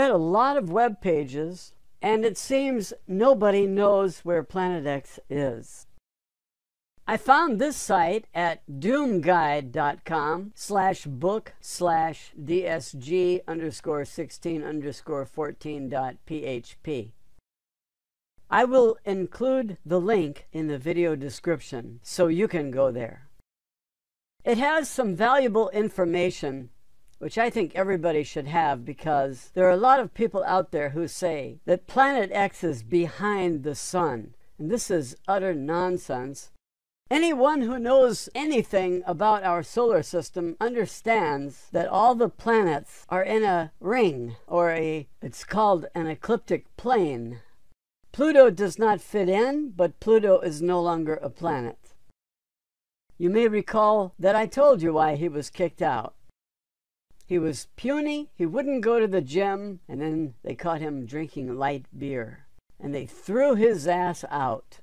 read a lot of web pages, and it seems nobody knows where Planet X is. I found this site at doomguide.com slash book slash dsg underscore 16 underscore 14 dot php. I will include the link in the video description so you can go there. It has some valuable information which I think everybody should have because there are a lot of people out there who say that Planet X is behind the sun. And this is utter nonsense. Anyone who knows anything about our solar system understands that all the planets are in a ring, or a, it's called an ecliptic plane. Pluto does not fit in, but Pluto is no longer a planet. You may recall that I told you why he was kicked out. He was puny, he wouldn't go to the gym, and then they caught him drinking light beer, and they threw his ass out.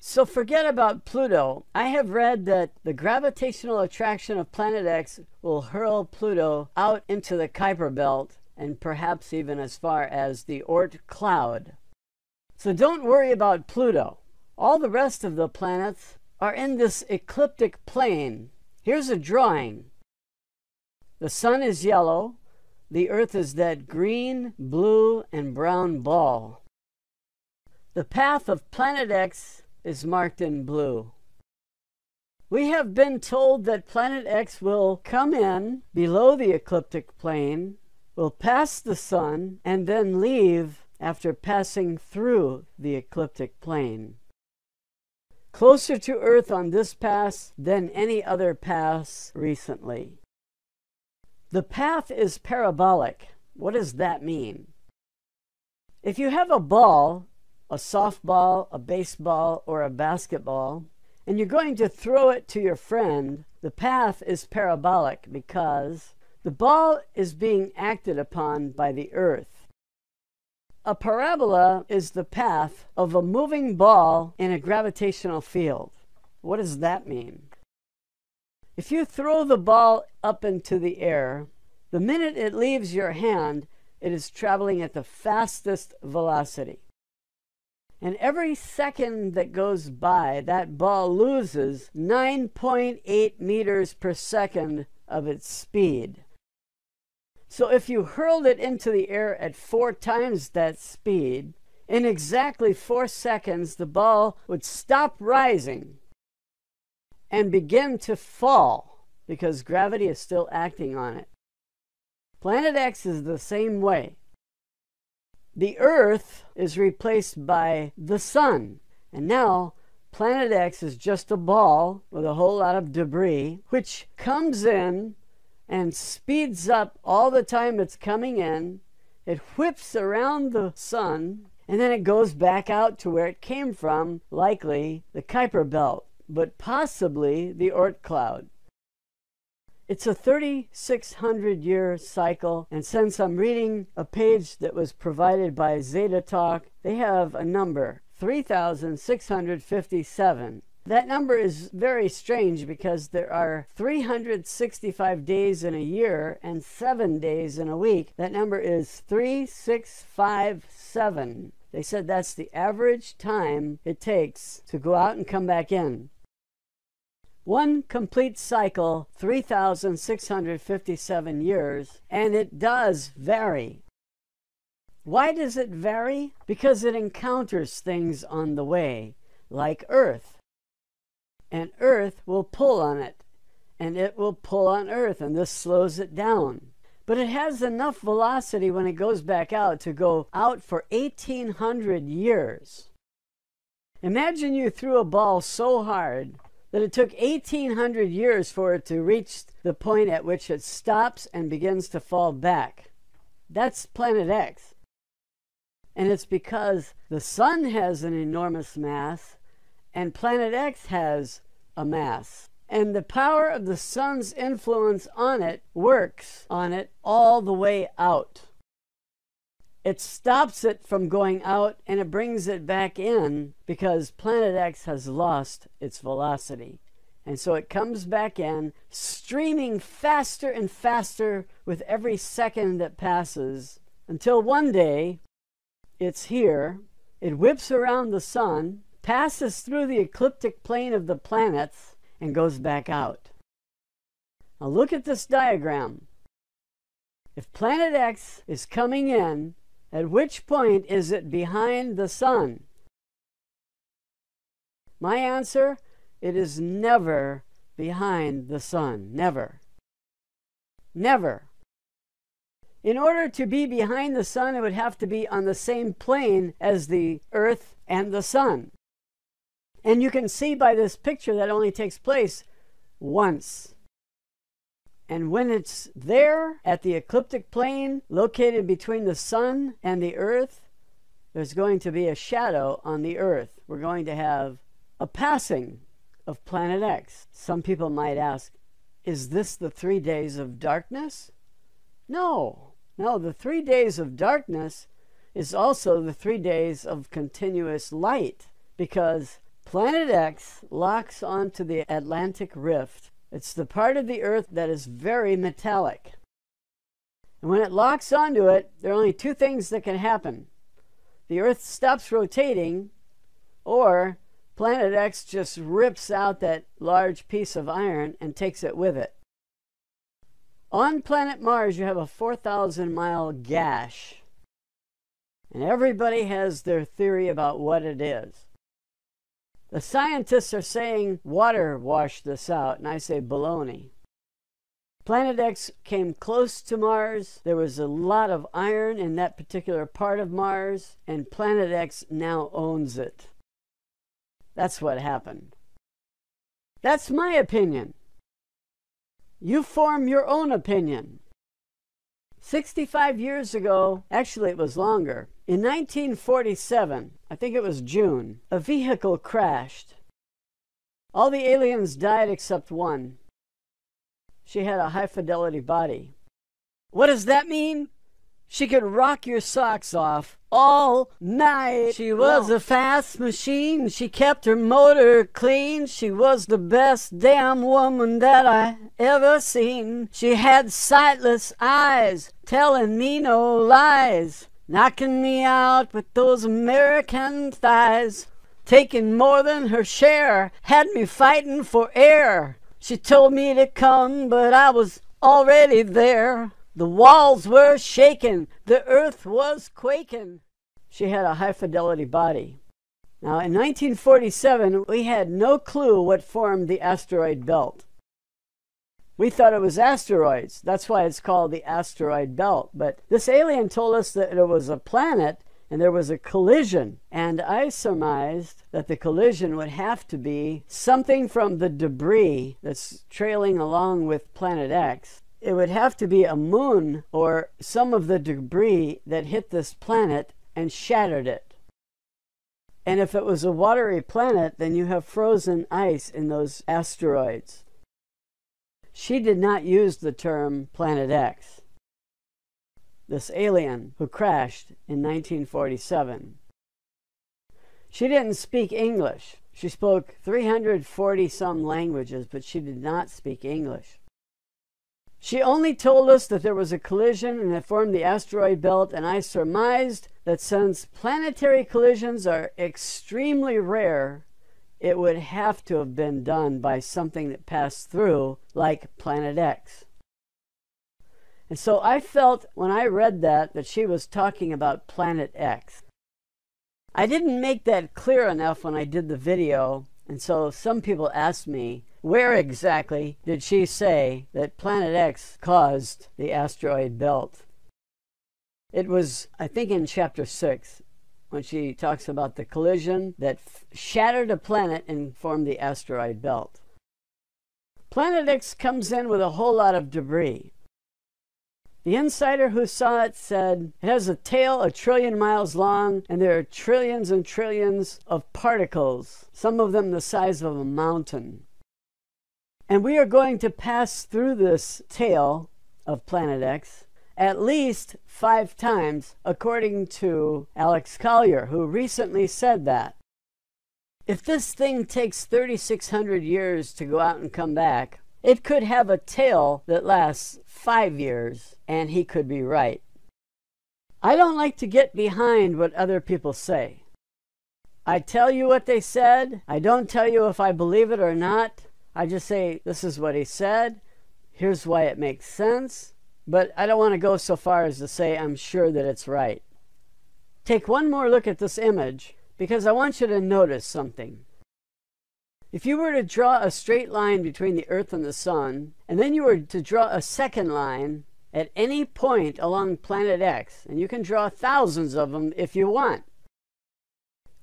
So forget about Pluto. I have read that the gravitational attraction of Planet X will hurl Pluto out into the Kuiper Belt and perhaps even as far as the Oort cloud. So don't worry about Pluto. All the rest of the planets are in this ecliptic plane. Here's a drawing. The sun is yellow, the earth is that green, blue, and brown ball. The path of Planet X is marked in blue. We have been told that planet X will come in below the ecliptic plane, will pass the sun, and then leave after passing through the ecliptic plane. Closer to Earth on this pass than any other pass recently. The path is parabolic. What does that mean? If you have a ball a softball, a baseball, or a basketball, and you're going to throw it to your friend, the path is parabolic because the ball is being acted upon by the earth. A parabola is the path of a moving ball in a gravitational field. What does that mean? If you throw the ball up into the air, the minute it leaves your hand, it is traveling at the fastest velocity. And every second that goes by, that ball loses 9.8 meters per second of its speed. So if you hurled it into the air at four times that speed, in exactly four seconds, the ball would stop rising and begin to fall because gravity is still acting on it. Planet X is the same way. The Earth is replaced by the Sun. And now Planet X is just a ball with a whole lot of debris, which comes in and speeds up all the time it's coming in. It whips around the sun, and then it goes back out to where it came from, likely the Kuiper Belt, but possibly the Oort cloud. It's a 3,600 year cycle, and since I'm reading a page that was provided by Zeta Talk, they have a number 3,657. That number is very strange because there are 365 days in a year and seven days in a week. That number is 3657. They said that's the average time it takes to go out and come back in. One complete cycle, 3,657 years, and it does vary. Why does it vary? Because it encounters things on the way, like Earth. And Earth will pull on it, and it will pull on Earth, and this slows it down. But it has enough velocity when it goes back out to go out for 1,800 years. Imagine you threw a ball so hard that it took 1800 years for it to reach the point at which it stops and begins to fall back. That's planet X. And it's because the sun has an enormous mass and planet X has a mass. And the power of the sun's influence on it works on it all the way out. It stops it from going out and it brings it back in because Planet X has lost its velocity. And so it comes back in, streaming faster and faster with every second that passes. until one day it's here, it whips around the sun, passes through the ecliptic plane of the planets, and goes back out. Now look at this diagram. If planet X is coming in, at which point is it behind the sun? My answer it is never behind the sun. Never. Never. In order to be behind the sun, it would have to be on the same plane as the earth and the sun. And you can see by this picture that only takes place once. And when it's there at the ecliptic plane located between the sun and the earth, there's going to be a shadow on the earth. We're going to have a passing of planet X. Some people might ask, is this the three days of darkness? No, no, the three days of darkness is also the three days of continuous light because planet X locks onto the Atlantic Rift. It's the part of the Earth that is very metallic. And when it locks onto it, there are only two things that can happen the Earth stops rotating, or Planet X just rips out that large piece of iron and takes it with it. On planet Mars, you have a 4,000 mile gash. And everybody has their theory about what it is. The scientists are saying water washed this out, and I say baloney. Planet X came close to Mars. There was a lot of iron in that particular part of Mars, and Planet X now owns it. That's what happened. That's my opinion. You form your own opinion. 65 years ago, actually, it was longer, in 1947, I think it was June, a vehicle crashed. All the aliens died except one. She had a high fidelity body. What does that mean? She could rock your socks off all night. She was a fast machine. She kept her motor clean. She was the best damn woman that I ever seen. She had sightless eyes, telling me no lies, knocking me out with those American thighs. Taking more than her share, had me fighting for air. She told me to come, but I was already there. The walls were shaking, the earth was quaking. She had a high fidelity body. Now, in 1947, we had no clue what formed the asteroid belt. We thought it was asteroids. That's why it's called the asteroid belt. But this alien told us that it was a planet and there was a collision. And I surmised that the collision would have to be something from the debris that's trailing along with Planet X it would have to be a moon or some of the debris that hit this planet and shattered it. And if it was a watery planet, then you have frozen ice in those asteroids. She did not use the term Planet X. This alien who crashed in 1947. She didn't speak English. She spoke 340 some languages, but she did not speak English. She only told us that there was a collision and it formed the asteroid belt, and I surmised that since planetary collisions are extremely rare, it would have to have been done by something that passed through, like Planet X. And so I felt when I read that that she was talking about Planet X. I didn't make that clear enough when I did the video, and so some people asked me, where exactly did she say that Planet X caused the asteroid belt? It was, I think, in chapter 6 when she talks about the collision that shattered a planet and formed the asteroid belt. Planet X comes in with a whole lot of debris. The insider who saw it said it has a tail a trillion miles long, and there are trillions and trillions of particles, some of them the size of a mountain. And we are going to pass through this tail of Planet X at least five times, according to Alex Collier, who recently said that. If this thing takes 3,600 years to go out and come back, it could have a tail that lasts five years, and he could be right. I don't like to get behind what other people say. I tell you what they said. I don't tell you if I believe it or not. I just say, this is what he said. Here's why it makes sense. But I don't want to go so far as to say I'm sure that it's right. Take one more look at this image because I want you to notice something. If you were to draw a straight line between the Earth and the Sun, and then you were to draw a second line at any point along planet X, and you can draw thousands of them if you want,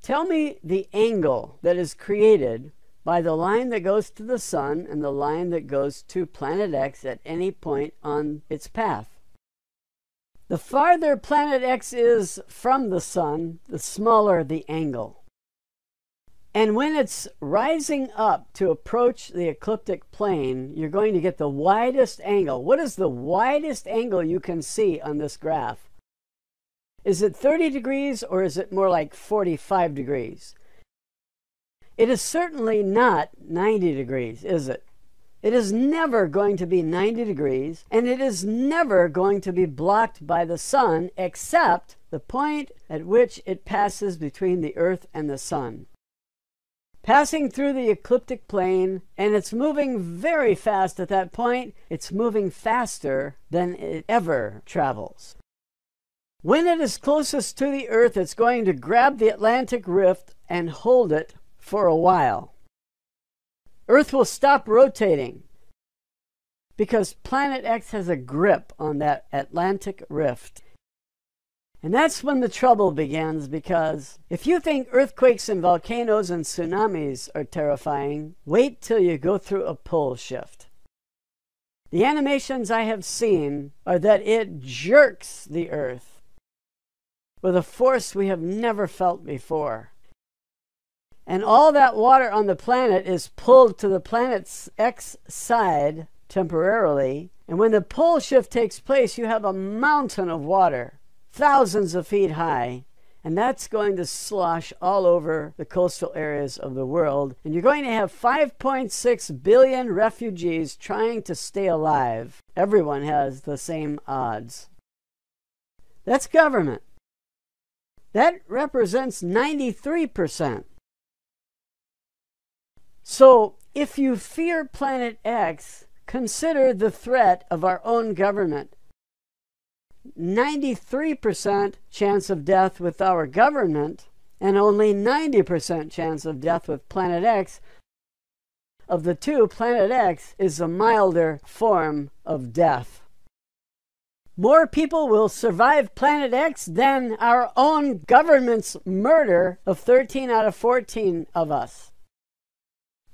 tell me the angle that is created by the line that goes to the Sun and the line that goes to planet X at any point on its path. The farther planet X is from the Sun, the smaller the angle. And when it's rising up to approach the ecliptic plane, you're going to get the widest angle. What is the widest angle you can see on this graph? Is it 30 degrees or is it more like 45 degrees? It is certainly not 90 degrees, is it? It is never going to be 90 degrees, and it is never going to be blocked by the sun except the point at which it passes between the earth and the sun passing through the ecliptic plane, and it's moving very fast at that point. It's moving faster than it ever travels. When it is closest to the Earth, it's going to grab the Atlantic rift and hold it for a while. Earth will stop rotating because Planet X has a grip on that Atlantic rift. And that's when the trouble begins because if you think earthquakes and volcanoes and tsunamis are terrifying, wait till you go through a pole shift. The animations I have seen are that it jerks the earth with a force we have never felt before. And all that water on the planet is pulled to the planet's X side temporarily. And when the pole shift takes place, you have a mountain of water thousands of feet high. And that's going to slosh all over the coastal areas of the world. And you're going to have 5.6 billion refugees trying to stay alive. Everyone has the same odds. That's government. That represents 93%. So if you fear Planet X, consider the threat of our own government 93% chance of death with our government and only 90% chance of death with Planet X. Of the two, Planet X is a milder form of death. More people will survive Planet X than our own government's murder of 13 out of 14 of us.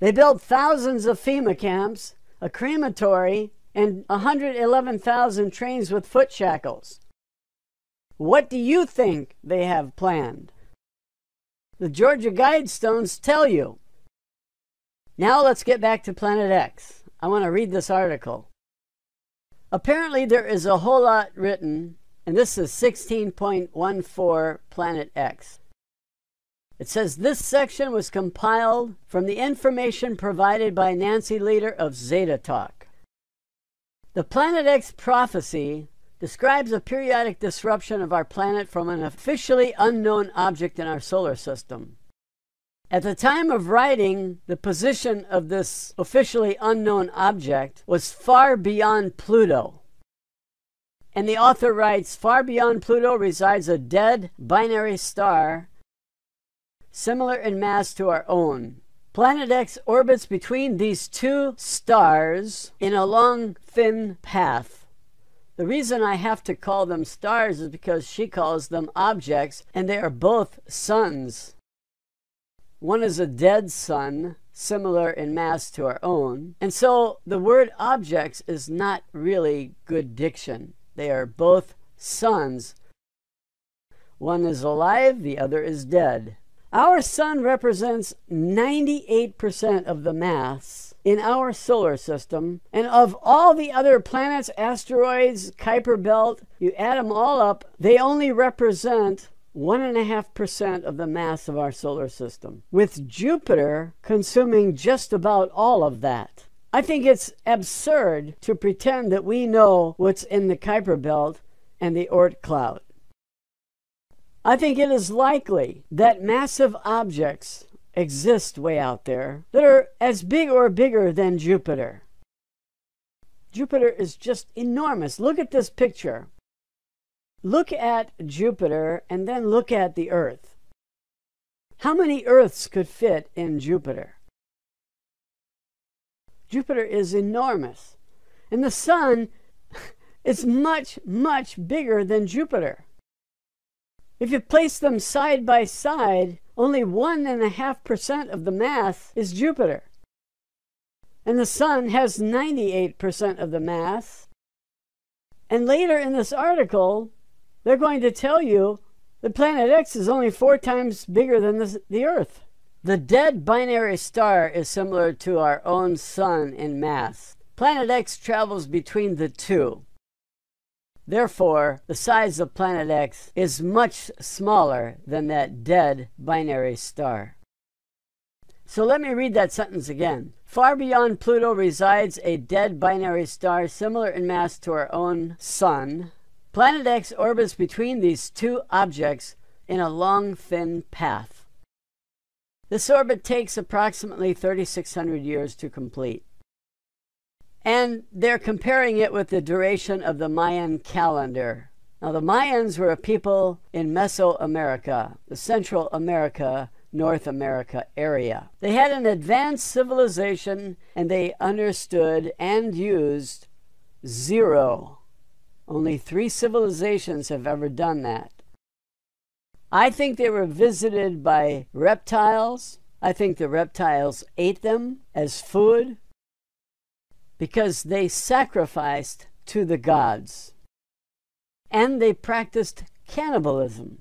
They built thousands of FEMA camps, a crematory, and 111,000 trains with foot shackles. What do you think they have planned? The Georgia Guidestones tell you. Now let's get back to Planet X. I want to read this article. Apparently, there is a whole lot written, and this is 16.14 Planet X. It says this section was compiled from the information provided by Nancy Lieder of Zeta Talk. The Planet X prophecy describes a periodic disruption of our planet from an officially unknown object in our solar system. At the time of writing, the position of this officially unknown object was far beyond Pluto. And the author writes Far beyond Pluto resides a dead binary star similar in mass to our own. Planet X orbits between these two stars in a long, thin path. The reason I have to call them stars is because she calls them objects, and they are both suns. One is a dead sun, similar in mass to our own, and so the word objects is not really good diction. They are both suns. One is alive, the other is dead. Our sun represents 98% of the mass in our solar system, and of all the other planets, asteroids, Kuiper Belt, you add them all up, they only represent 1.5% of the mass of our solar system, with Jupiter consuming just about all of that. I think it's absurd to pretend that we know what's in the Kuiper Belt and the Oort cloud. I think it is likely that massive objects exist way out there that are as big or bigger than Jupiter. Jupiter is just enormous. Look at this picture. Look at Jupiter and then look at the Earth. How many Earths could fit in Jupiter? Jupiter is enormous. And the Sun is much, much bigger than Jupiter. If you place them side by side, only 1.5% of the mass is Jupiter. And the Sun has 98% of the mass. And later in this article, they're going to tell you that planet X is only four times bigger than the, the Earth. The dead binary star is similar to our own Sun in mass. Planet X travels between the two. Therefore, the size of Planet X is much smaller than that dead binary star. So let me read that sentence again. Far beyond Pluto resides a dead binary star similar in mass to our own Sun. Planet X orbits between these two objects in a long, thin path. This orbit takes approximately 3,600 years to complete. And they're comparing it with the duration of the Mayan calendar. Now, the Mayans were a people in Mesoamerica, the Central America, North America area. They had an advanced civilization and they understood and used zero. Only three civilizations have ever done that. I think they were visited by reptiles. I think the reptiles ate them as food because they sacrificed to the gods and they practiced cannibalism.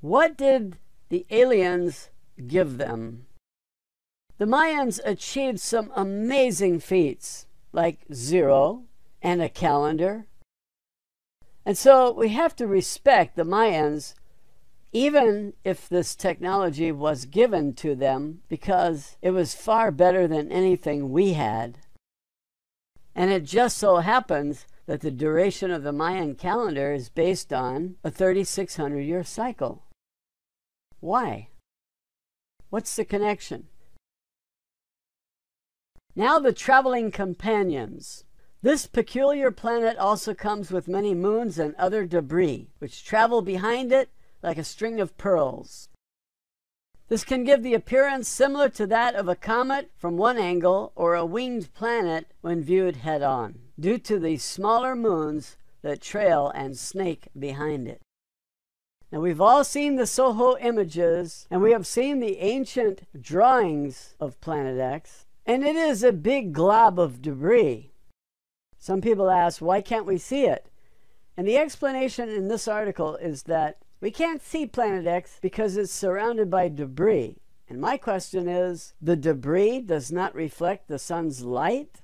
What did the aliens give them? The Mayans achieved some amazing feats like zero and a calendar. And so we have to respect the Mayans even if this technology was given to them because it was far better than anything we had. And it just so happens that the duration of the Mayan calendar is based on a 3,600 year cycle. Why? What's the connection? Now, the traveling companions. This peculiar planet also comes with many moons and other debris, which travel behind it like a string of pearls. This can give the appearance similar to that of a comet from one angle or a winged planet when viewed head on, due to the smaller moons that trail and snake behind it. Now, we've all seen the SOHO images, and we have seen the ancient drawings of Planet X, and it is a big glob of debris. Some people ask, why can't we see it? And the explanation in this article is that we can't see Planet X because it's surrounded by debris. And my question is the debris does not reflect the sun's light?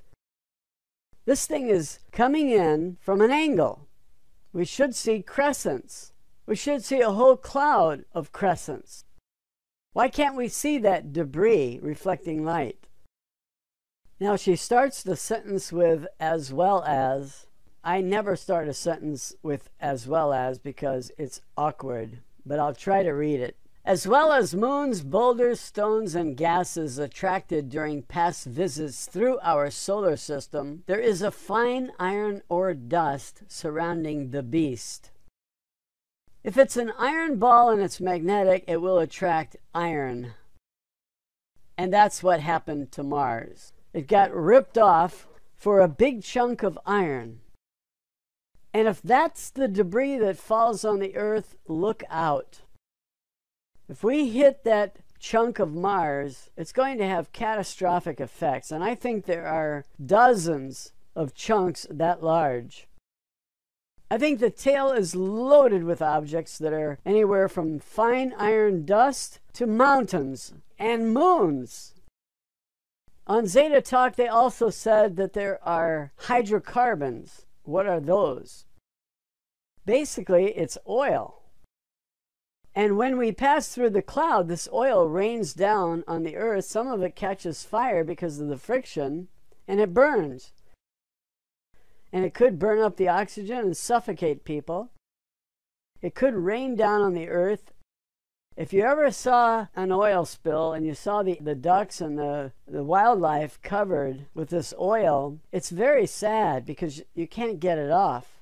This thing is coming in from an angle. We should see crescents. We should see a whole cloud of crescents. Why can't we see that debris reflecting light? Now she starts the sentence with as well as, I never start a sentence with as well as because it's awkward, but I'll try to read it. As well as moons, boulders, stones, and gases attracted during past visits through our solar system, there is a fine iron ore dust surrounding the beast. If it's an iron ball and it's magnetic, it will attract iron. And that's what happened to Mars. It got ripped off for a big chunk of iron. And if that's the debris that falls on the earth, look out. If we hit that chunk of Mars, it's going to have catastrophic effects. And I think there are dozens of chunks that large. I think the tail is loaded with objects that are anywhere from fine iron dust to mountains and moons. On Zeta Talk, they also said that there are hydrocarbons. What are those? Basically, it's oil. And when we pass through the cloud, this oil rains down on the earth. Some of it catches fire because of the friction, and it burns. And it could burn up the oxygen and suffocate people. It could rain down on the earth. If you ever saw an oil spill and you saw the, the ducks and the, the wildlife covered with this oil, it's very sad because you can't get it off.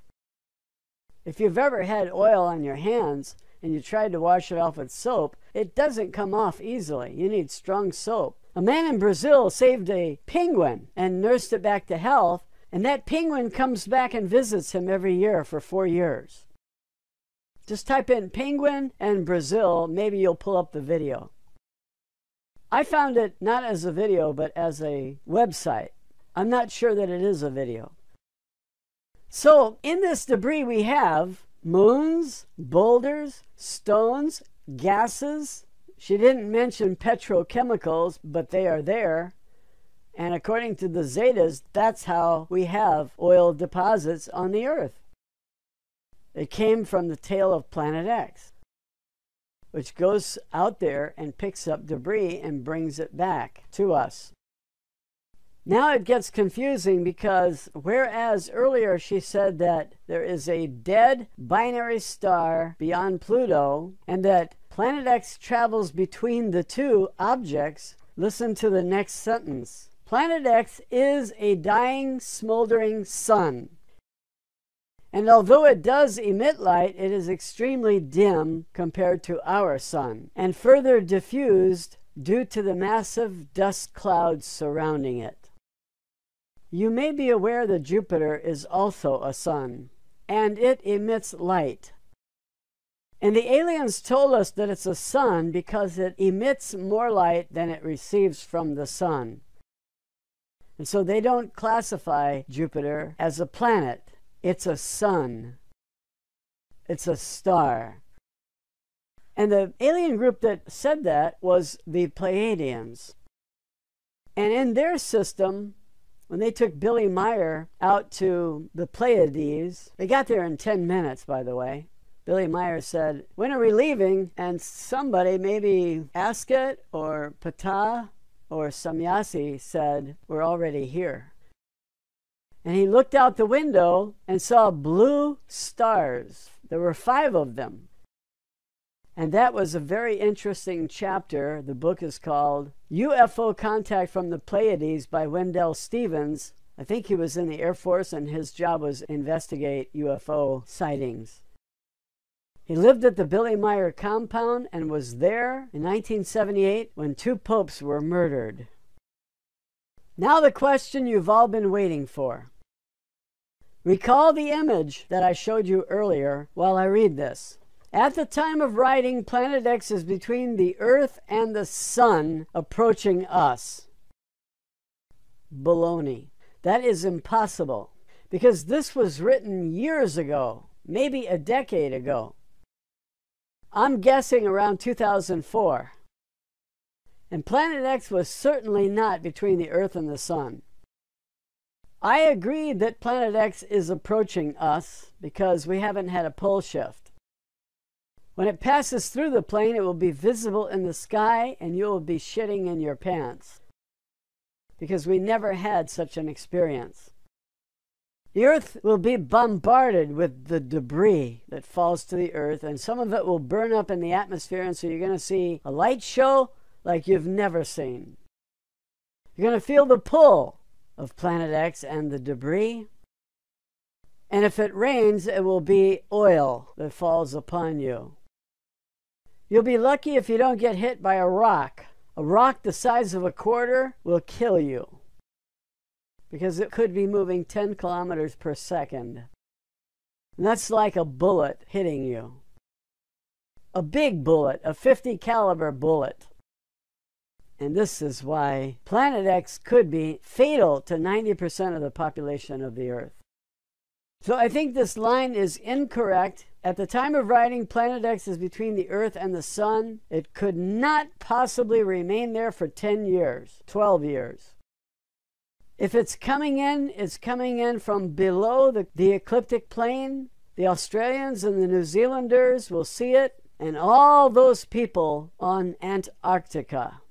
If you've ever had oil on your hands and you tried to wash it off with soap, it doesn't come off easily. You need strong soap. A man in Brazil saved a penguin and nursed it back to health, and that penguin comes back and visits him every year for four years. Just type in penguin and Brazil, maybe you'll pull up the video. I found it not as a video, but as a website. I'm not sure that it is a video. So, in this debris, we have moons, boulders, stones, gases. She didn't mention petrochemicals, but they are there. And according to the Zetas, that's how we have oil deposits on the Earth. It came from the tail of Planet X, which goes out there and picks up debris and brings it back to us. Now it gets confusing because whereas earlier she said that there is a dead binary star beyond Pluto and that Planet X travels between the two objects, listen to the next sentence. Planet X is a dying, smoldering sun. And although it does emit light, it is extremely dim compared to our sun and further diffused due to the massive dust clouds surrounding it. You may be aware that Jupiter is also a sun, and it emits light. And the aliens told us that it's a sun because it emits more light than it receives from the sun. And so they don't classify Jupiter as a planet, it's a sun, it's a star. And the alien group that said that was the Pleiadians. And in their system, when they took Billy Meier out to the Pleiades, they got there in 10 minutes, by the way. Billy Meier said, When are we leaving? And somebody, maybe Asket or Ptaah or Semjase, said, We're already here. And he looked out the window and saw blue stars. There were five of them. And that was a very interesting chapter. The book is called UFO Contact from the Pleiades by Wendelle Stevens. I think he was in the Air Force and his job was investigate UFO sightings. He lived at the Billy Meier compound and was there in 1978 when two popes were murdered. Now, the question you've all been waiting for. Recall the image that I showed you earlier while I read this. At the time of writing, Planet X is between the Earth and the Sun approaching us. Baloney. That is impossible because this was written years ago, maybe a decade ago. I'm guessing around 2004. And Planet X was certainly not between the Earth and the Sun. I agree that Planet X is approaching us because we haven't had a pole shift. When it passes through the plane, it will be visible in the sky and you will be shitting in your pants. Because we never had such an experience. The earth will be bombarded with the debris that falls to the earth, and some of it will burn up in the atmosphere, and so you're going to see a light show like you've never seen. You're going to feel the pull of Planet X and the debris. And if it rains, it will be oil that falls upon you. You'll be lucky if you don't get hit by a rock. A rock the size of a quarter will kill you because it could be moving 10 kilometers per second. And that's like a bullet hitting you. A big bullet, a 50 caliber bullet. And this is why Planet X could be fatal to 90% of the population of the Earth. So I think this line is incorrect at the time of writing, Planet X is between the Earth and the Sun. It could not possibly remain there for 10 years, 12 years. If it's coming in, it's coming in from below the, the ecliptic plane. The Australians and the New Zealanders will see it, and all those people on Antarctica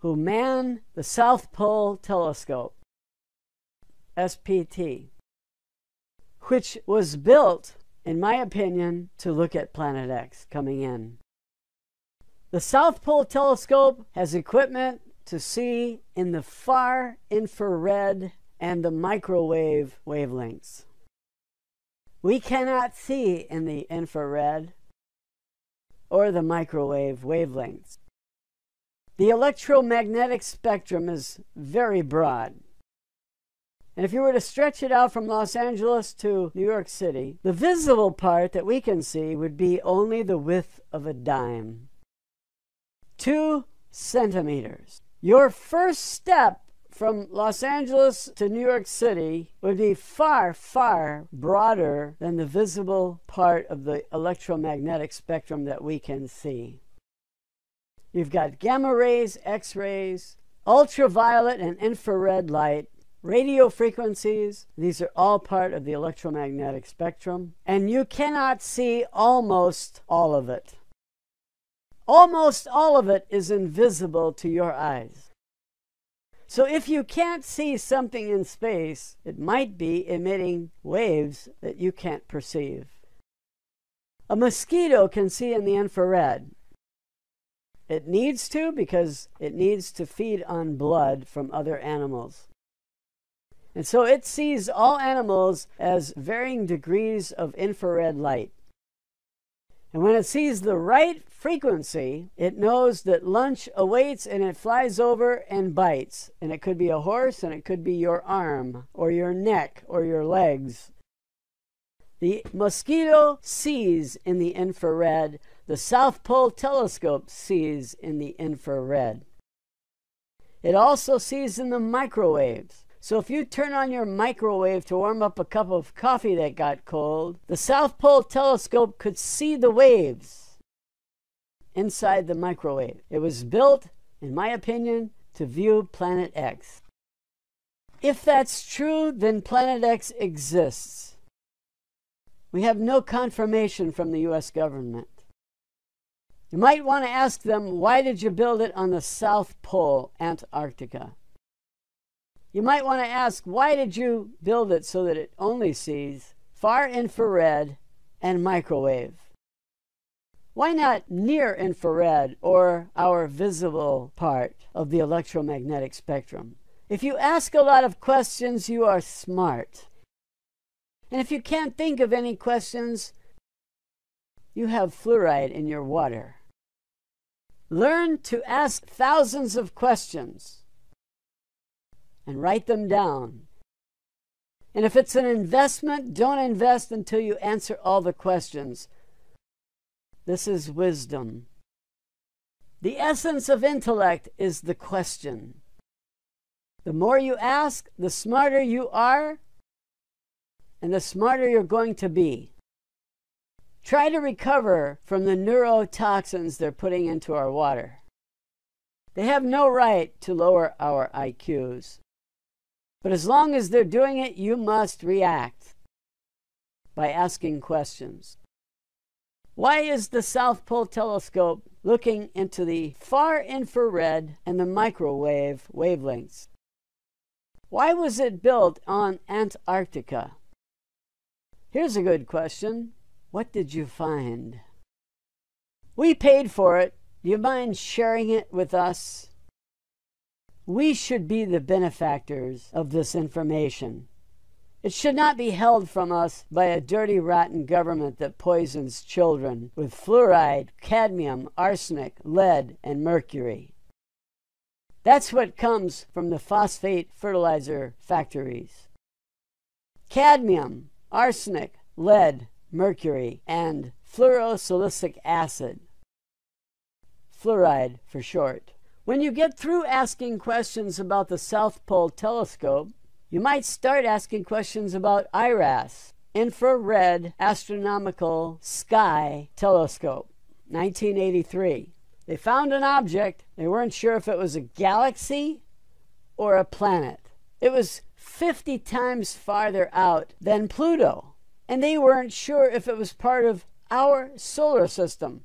who man the South Pole Telescope, SPT, which was built in my opinion, to look at Planet X coming in. The South Pole Telescope has equipment to see in the far infrared and the microwave wavelengths. We cannot see in the infrared or the microwave wavelengths. The electromagnetic spectrum is very broad. And if you were to stretch it out from Los Angeles to New York City, the visible part that we can see would be only the width of a dime. Two centimeters. Your first step from Los Angeles to New York City would be far, far broader than the visible part of the electromagnetic spectrum that we can see. You've got gamma rays, X rays, ultraviolet and infrared light, radio frequencies. These are all part of the electromagnetic spectrum, and you cannot see almost all of it. Almost all of it is invisible to your eyes. So if you can't see something in space, it might be emitting waves that you can't perceive. A mosquito can see in the infrared. It needs to because it needs to feed on blood from other animals. And so it sees all animals as varying degrees of infrared light. And when it sees the right frequency, it knows that lunch awaits and it flies over and bites. And it could be a horse and it could be your arm or your neck or your legs. The mosquito sees in the infrared, the South Pole telescope sees in the infrared. It also sees in the microwaves. So if you turn on your microwave to warm up a cup of coffee that got cold, the South Pole telescope could see the waves inside the microwave. It was built, in my opinion, to view Planet X. If that's true, then Planet X exists. We have no confirmation from the US government. You might want to ask them, why did you build it on the South Pole, Antarctica? You might want to ask, why did you build it so that it only sees far infrared and microwave? Why not near infrared or our visible part of the electromagnetic spectrum? If you ask a lot of questions, you are smart. And if you can't think of any questions, you have fluoride in your water. Learn to ask thousands of questions and write them down. And if it's an investment, don't invest until you answer all the questions. This is wisdom. The essence of intellect is the question. The more you ask, the smarter you are, and the smarter you're going to be. Try to recover from the neurotoxins they're putting into our water. They have no right to lower our IQs. But as long as they're doing it, you must react by asking questions. Why is the South Pole Telescope looking into the far infrared and the microwave wavelengths? Why was it built on Antarctica? Here's a good question What did you find? We paid for it. Do you mind sharing it with us? We should be the benefactors of this information. It should not be held from us by a dirty, rotten government that poisons children with fluoride, cadmium, arsenic, lead, and mercury. That's what comes from the phosphate fertilizer factories. Cadmium, arsenic, lead, mercury, and fluorosilicic acid. Fluoride for short. When you get through asking questions about the South Pole telescope, you might start asking questions about IRAS, Infrared Astronomical Sky Telescope, 1983. They found an object. They weren't sure if it was a galaxy or a planet. It was 50 times farther out than Pluto, and they weren't sure if it was part of our solar system.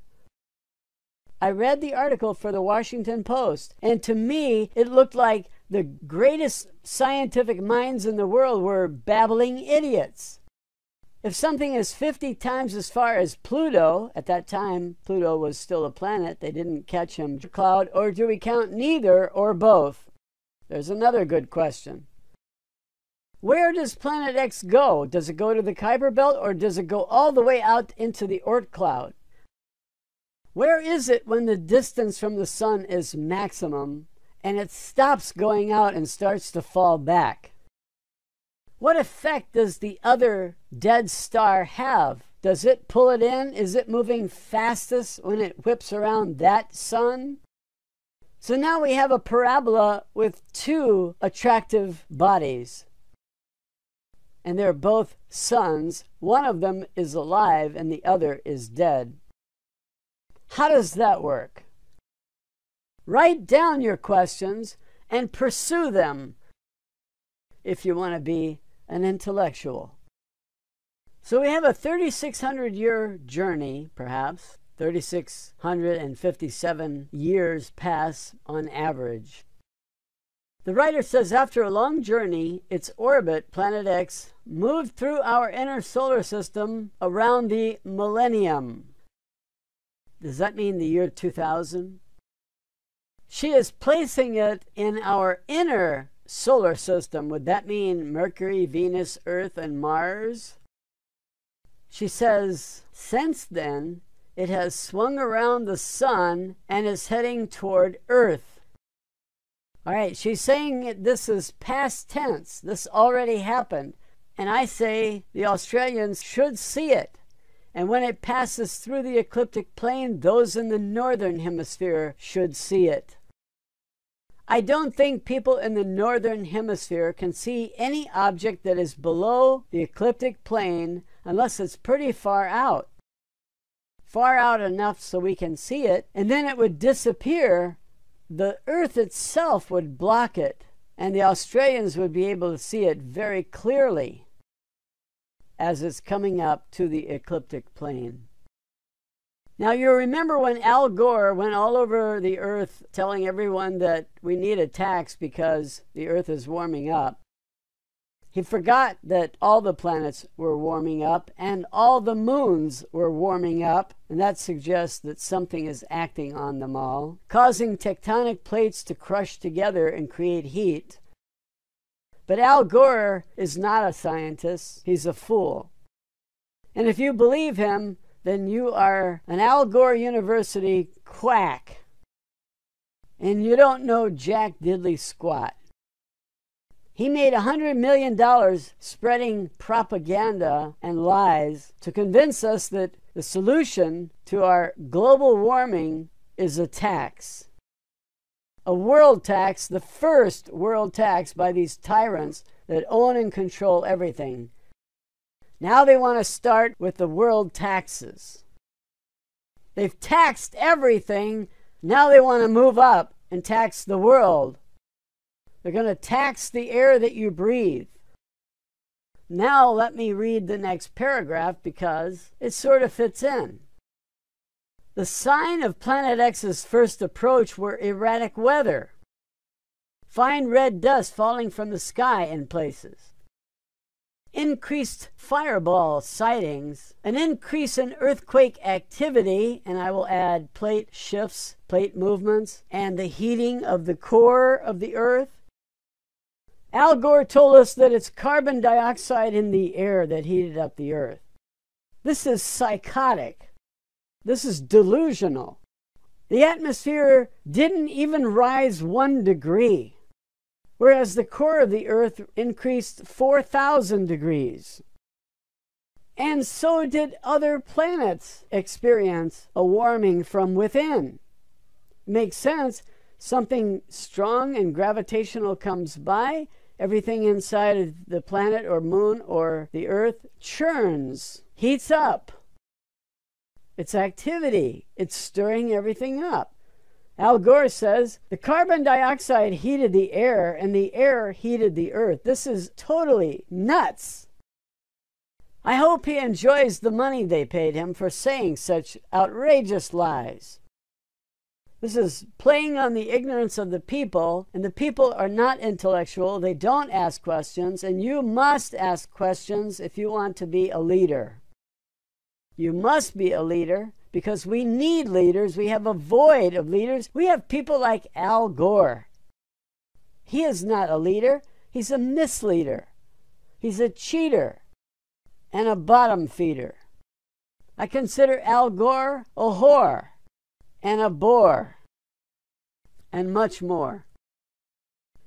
I read the article for the Washington Post, and to me, it looked like the greatest scientific minds in the world were babbling idiots. If something is 50 times as far as Pluto, at that time Pluto was still a planet, they didn't catch him cloud, or do we count neither or both? There's another good question. Where does Planet X go? Does it go to the Kuiper Belt or does it go all the way out into the Oort cloud? Where is it when the distance from the sun is maximum and it stops going out and starts to fall back? What effect does the other dead star have? Does it pull it in? Is it moving fastest when it whips around that sun? So now we have a parabola with two attractive bodies. And they're both sons. One of them is alive and the other is dead. How does that work? Write down your questions and pursue them if you want to be an intellectual. So we have a 3,600 year journey, perhaps. 3,657 years pass on average. The writer says after a long journey, its orbit, Planet X, moved through our inner solar system around the millennium. Does that mean the year 2000? She is placing it in our inner solar system, would that mean Mercury, Venus, Earth, and Mars? She says, since then, it has swung around the sun and is heading toward Earth. All right, she's saying this is past tense. This already happened. And I say the Australians should see it. And when it passes through the ecliptic plane, those in the northern hemisphere should see it. I don't think people in the northern hemisphere can see any object that is below the ecliptic plane unless it's pretty far out. Far out enough so we can see it, and then it would disappear. The Earth itself would block it, and the Australians would be able to see it very clearly as it's coming up to the ecliptic plane. Now, you remember when Al Gore went all over the earth telling everyone that we need a tax because the earth is warming up. He forgot that all the planets were warming up and all the moons were warming up, and that suggests that something is acting on them all, causing tectonic plates to crush together and create heat. But Al Gore is not a scientist, he's a fool. And if you believe him, then you are an Al Gore University quack. And you don't know Jack Diddley squat. He made a $100 million spreading propaganda and lies to convince us that the solution to our global warming is a tax. A world tax, the first world tax by these tyrants that own and control everything. Now they want to start with the world taxes. They've taxed everything. Now they want to move up and tax the world. They're going to tax the air that you breathe. Now let me read the next paragraph because it sort of fits in. The sign of Planet X's first approach were erratic weather, fine red dust falling from the sky in places increased fireball sightings, an increase in earthquake activity, and I will add plate shifts, plate movements, and the heating of the core of the earth. Al Gore told us that it's carbon dioxide in the air that heated up the earth. This is psychotic. This is delusional. The atmosphere didn't even rise one degree whereas the core of the Earth increased 4,000 degrees. And so did other planets experience a warming from within. Makes sense. Something strong and gravitational comes by, everything inside of the planet or moon or the Earth churns, heats up. It's activity, it's stirring everything up. Al Gore says the carbon dioxide heated the air and the air heated the earth. This is totally nuts. I hope he enjoys the money they paid him for saying such outrageous lies. This is playing on the ignorance of the people, and the people are not intellectual. They don't ask questions, and you must ask questions if you want to be a leader. You must be a leader because we need leaders. We have a void of leaders. We have people like Al Gore. He is not a leader, he's a misleader. He's a cheater and a bottom feeder. I consider Al Gore a whore and a bore and much more.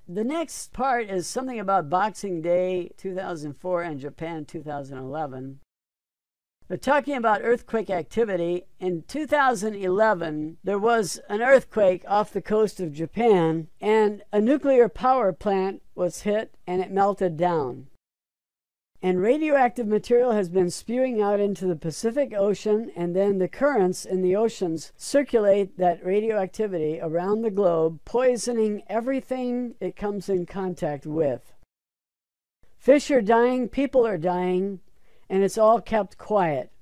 The next part is something about Boxing Day 2004 and Japan 2011. They're talking about earthquake activity. In 2011, there was an earthquake off the coast of Japan, and a nuclear power plant was hit and it melted down. And radioactive material has been spewing out into the Pacific Ocean, and then the currents in the oceans circulate that radioactivity around the globe, poisoning everything it comes in contact with. Fish are dying, people are dying, and it's all kept quiet.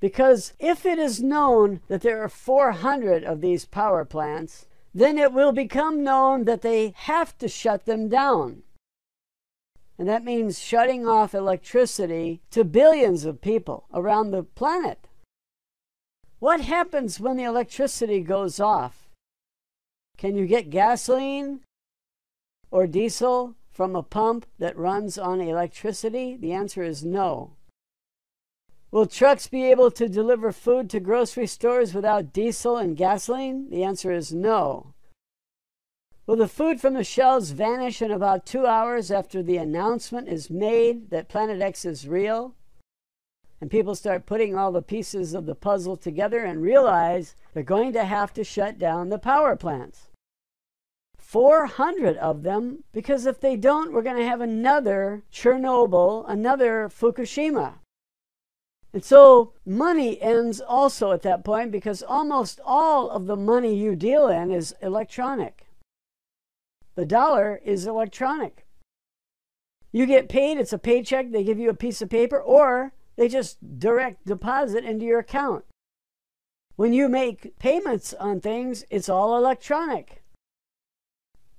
Because if it is known that there are 400 of these power plants, then it will become known that they have to shut them down. And that means shutting off electricity to billions of people around the planet. What happens when the electricity goes off? Can you get gasoline or diesel from a pump that runs on electricity? The answer is no. Will trucks be able to deliver food to grocery stores without diesel and gasoline? The answer is no. Will the food from the shelves vanish in about two hours after the announcement is made that Planet X is real? And people start putting all the pieces of the puzzle together and realize they're going to have to shut down the power plants. 400 of them, because if they don't, we're going to have another Chernobyl, another Fukushima. And so money ends also at that point because almost all of the money you deal in is electronic. The dollar is electronic. You get paid, it's a paycheck, they give you a piece of paper, or they just direct deposit into your account. When you make payments on things, it's all electronic.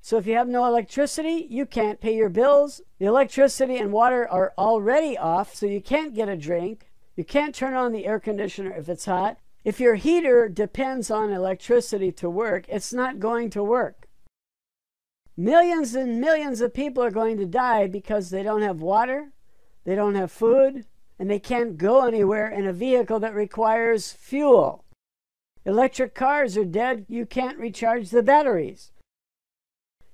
So if you have no electricity, you can't pay your bills. The electricity and water are already off, so you can't get a drink. You can't turn on the air conditioner if it's hot. If your heater depends on electricity to work, it's not going to work. Millions and millions of people are going to die because they don't have water, they don't have food, and they can't go anywhere in a vehicle that requires fuel. Electric cars are dead, you can't recharge the batteries.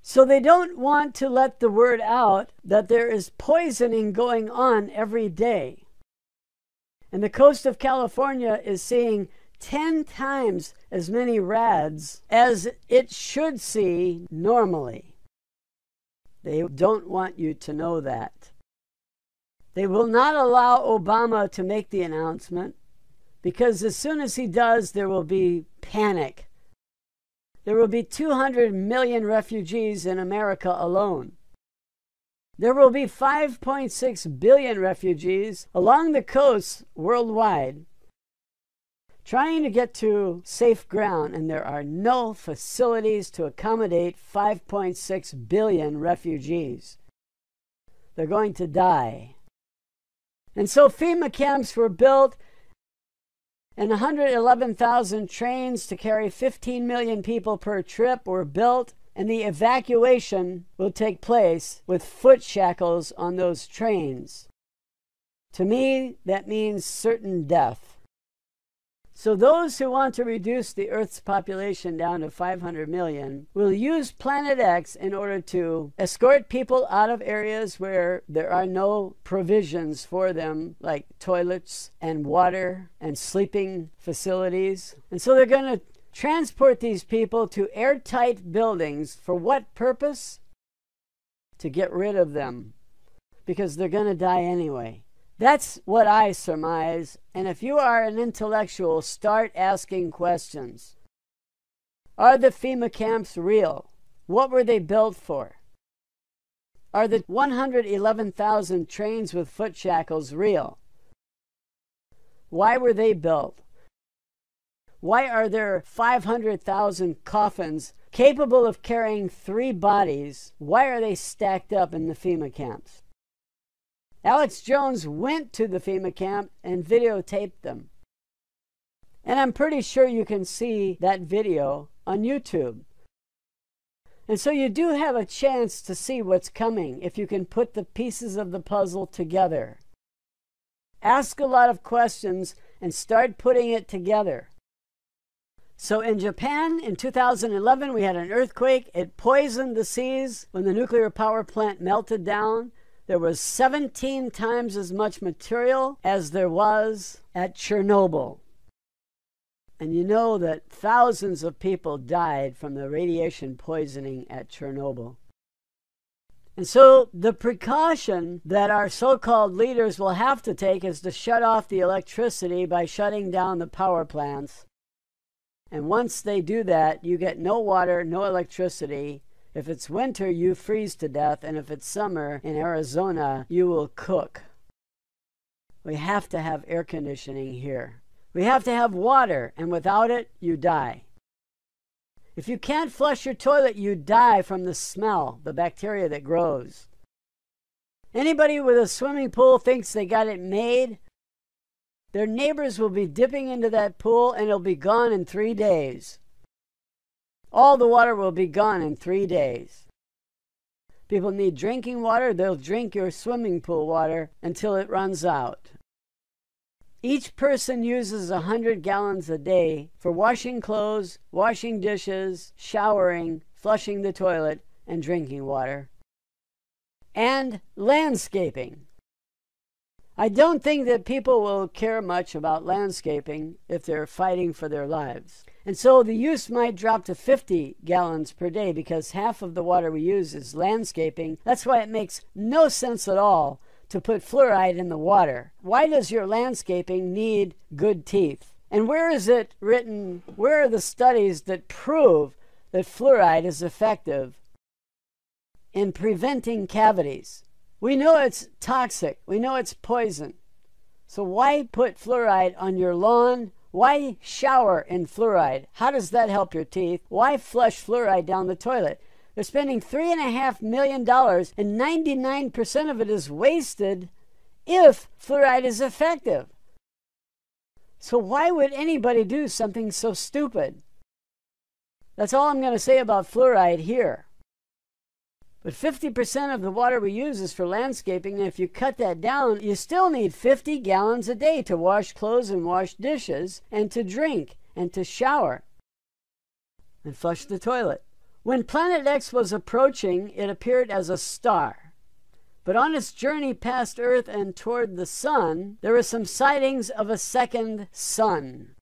So they don't want to let the word out that there is poisoning going on every day. And the coast of California is seeing 10 times as many rads as it should see normally. They don't want you to know that. They will not allow Obama to make the announcement because as soon as he does, there will be panic there will be 200 million refugees in America alone. There will be 5.6 billion refugees along the coasts worldwide trying to get to safe ground, and there are no facilities to accommodate 5.6 billion refugees. They're going to die. And so FEMA camps were built and 111,000 trains to carry 15 million people per trip were built, and the evacuation will take place with foot shackles on those trains. To me, that means certain death. So, those who want to reduce the Earth's population down to 500 million will use Planet X in order to escort people out of areas where there are no provisions for them, like toilets and water and sleeping facilities. And so, they're going to transport these people to airtight buildings. For what purpose? To get rid of them, because they're going to die anyway. That's what I surmise. And if you are an intellectual, start asking questions. Are the FEMA camps real? What were they built for? Are the 111,000 trains with foot shackles real? Why were they built? Why are there 500,000 coffins capable of carrying three bodies? Why are they stacked up in the FEMA camps? Alex Jones went to the FEMA camp and videotaped them. And I'm pretty sure you can see that video on YouTube. And so you do have a chance to see what's coming if you can put the pieces of the puzzle together. Ask a lot of questions and start putting it together. So in Japan in 2011, we had an earthquake. It poisoned the seas when the nuclear power plant melted down. There was 17 times as much material as there was at Chernobyl. And you know that thousands of people died from the radiation poisoning at Chernobyl. And so the precaution that our so called leaders will have to take is to shut off the electricity by shutting down the power plants. And once they do that, you get no water, no electricity. If it's winter, you freeze to death. And if it's summer in Arizona, you will cook. We have to have air conditioning here. We have to have water, and without it, you die. If you can't flush your toilet, you die from the smell, the bacteria that grows. Anybody with a swimming pool thinks they got it made. Their neighbors will be dipping into that pool and it'll be gone in three days. All the water will be gone in three days. People need drinking water, they'll drink your swimming pool water until it runs out. Each person uses 100 gallons a day for washing clothes, washing dishes, showering, flushing the toilet, and drinking water. And landscaping. I don't think that people will care much about landscaping if they're fighting for their lives. And so the use might drop to 50 gallons per day because half of the water we use is landscaping. That's why it makes no sense at all to put fluoride in the water. Why does your landscaping need good teeth? And where is it written? Where are the studies that prove that fluoride is effective in preventing cavities? We know it's toxic, we know it's poison. So, why put fluoride on your lawn? Why shower in fluoride? How does that help your teeth? Why flush fluoride down the toilet? They're spending $3.5 million, and 99% of it is wasted if fluoride is effective. So, why would anybody do something so stupid? That's all I'm going to say about fluoride here. But 50% of the water we use is for landscaping, and if you cut that down, you still need 50 gallons a day to wash clothes and wash dishes, and to drink, and to shower, and flush the toilet. When Planet X was approaching, it appeared as a star. But on its journey past Earth and toward the Sun, there were some sightings of a second sun.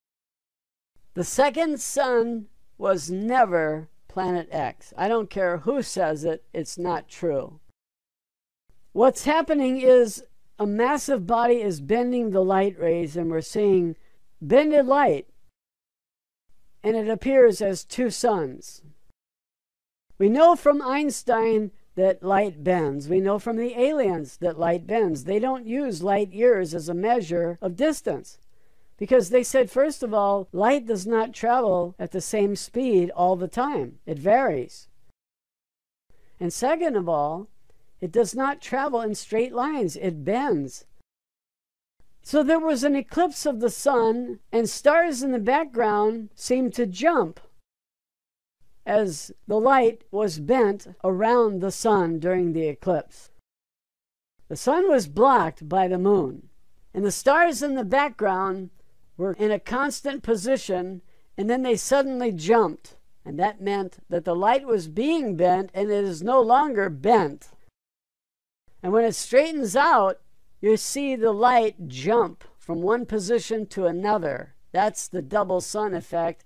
The second sun was never Planet X. I don't care who says it, it's not true. What's happening is a massive body is bending the light rays, and we're seeing bended light, and it appears as two suns. We know from Einstein that light bends. We know from the aliens that light bends. They don't use light years as a measure of distance because they said, first of all, light does not travel at the same speed all the time, it varies. And second of all, it does not travel in straight lines, it bends. So there was an eclipse of the sun, and stars in the background seemed to jump as the light was bent around the sun during the eclipse. The sun was blocked by the moon, and the stars in the background were in a constant position, and then they suddenly jumped. And that meant that the light was being bent and it is no longer bent. And when it straightens out, you see the light jump from one position to another. That's the double sun effect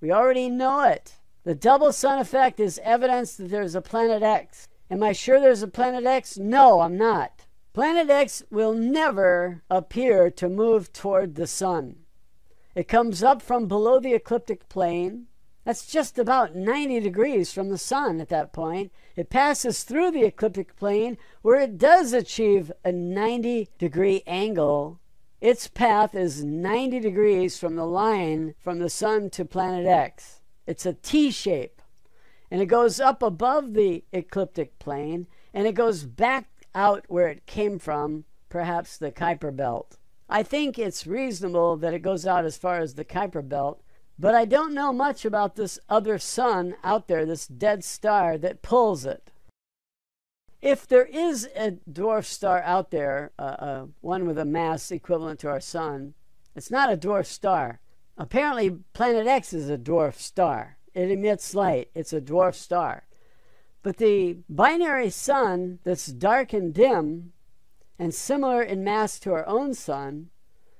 we already know it. The double sun effect is evidence that there's a planet X. Am I sure there's a planet X? No, I'm not. Planet X will never appear to move toward the sun. It comes up from below the ecliptic plane. That's just about 90 degrees from the sun at that point. It passes through the ecliptic plane where it does achieve a 90 degree angle Its path is 90 degrees from the line from the sun to planet X. It's a T shape, and it goes up above the ecliptic plane and it goes back out where it came from, perhaps the Kuiper Belt. I think it's reasonable that it goes out as far as the Kuiper Belt, but I don't know much about this other sun out there, this dead star that pulls it. If there is a dwarf star out there, uh, uh, one with a mass equivalent to our sun, it's not a dwarf star. Apparently, Planet X is a dwarf star. It emits light, it's a dwarf star. But the binary sun that's dark and dim and similar in mass to our own sun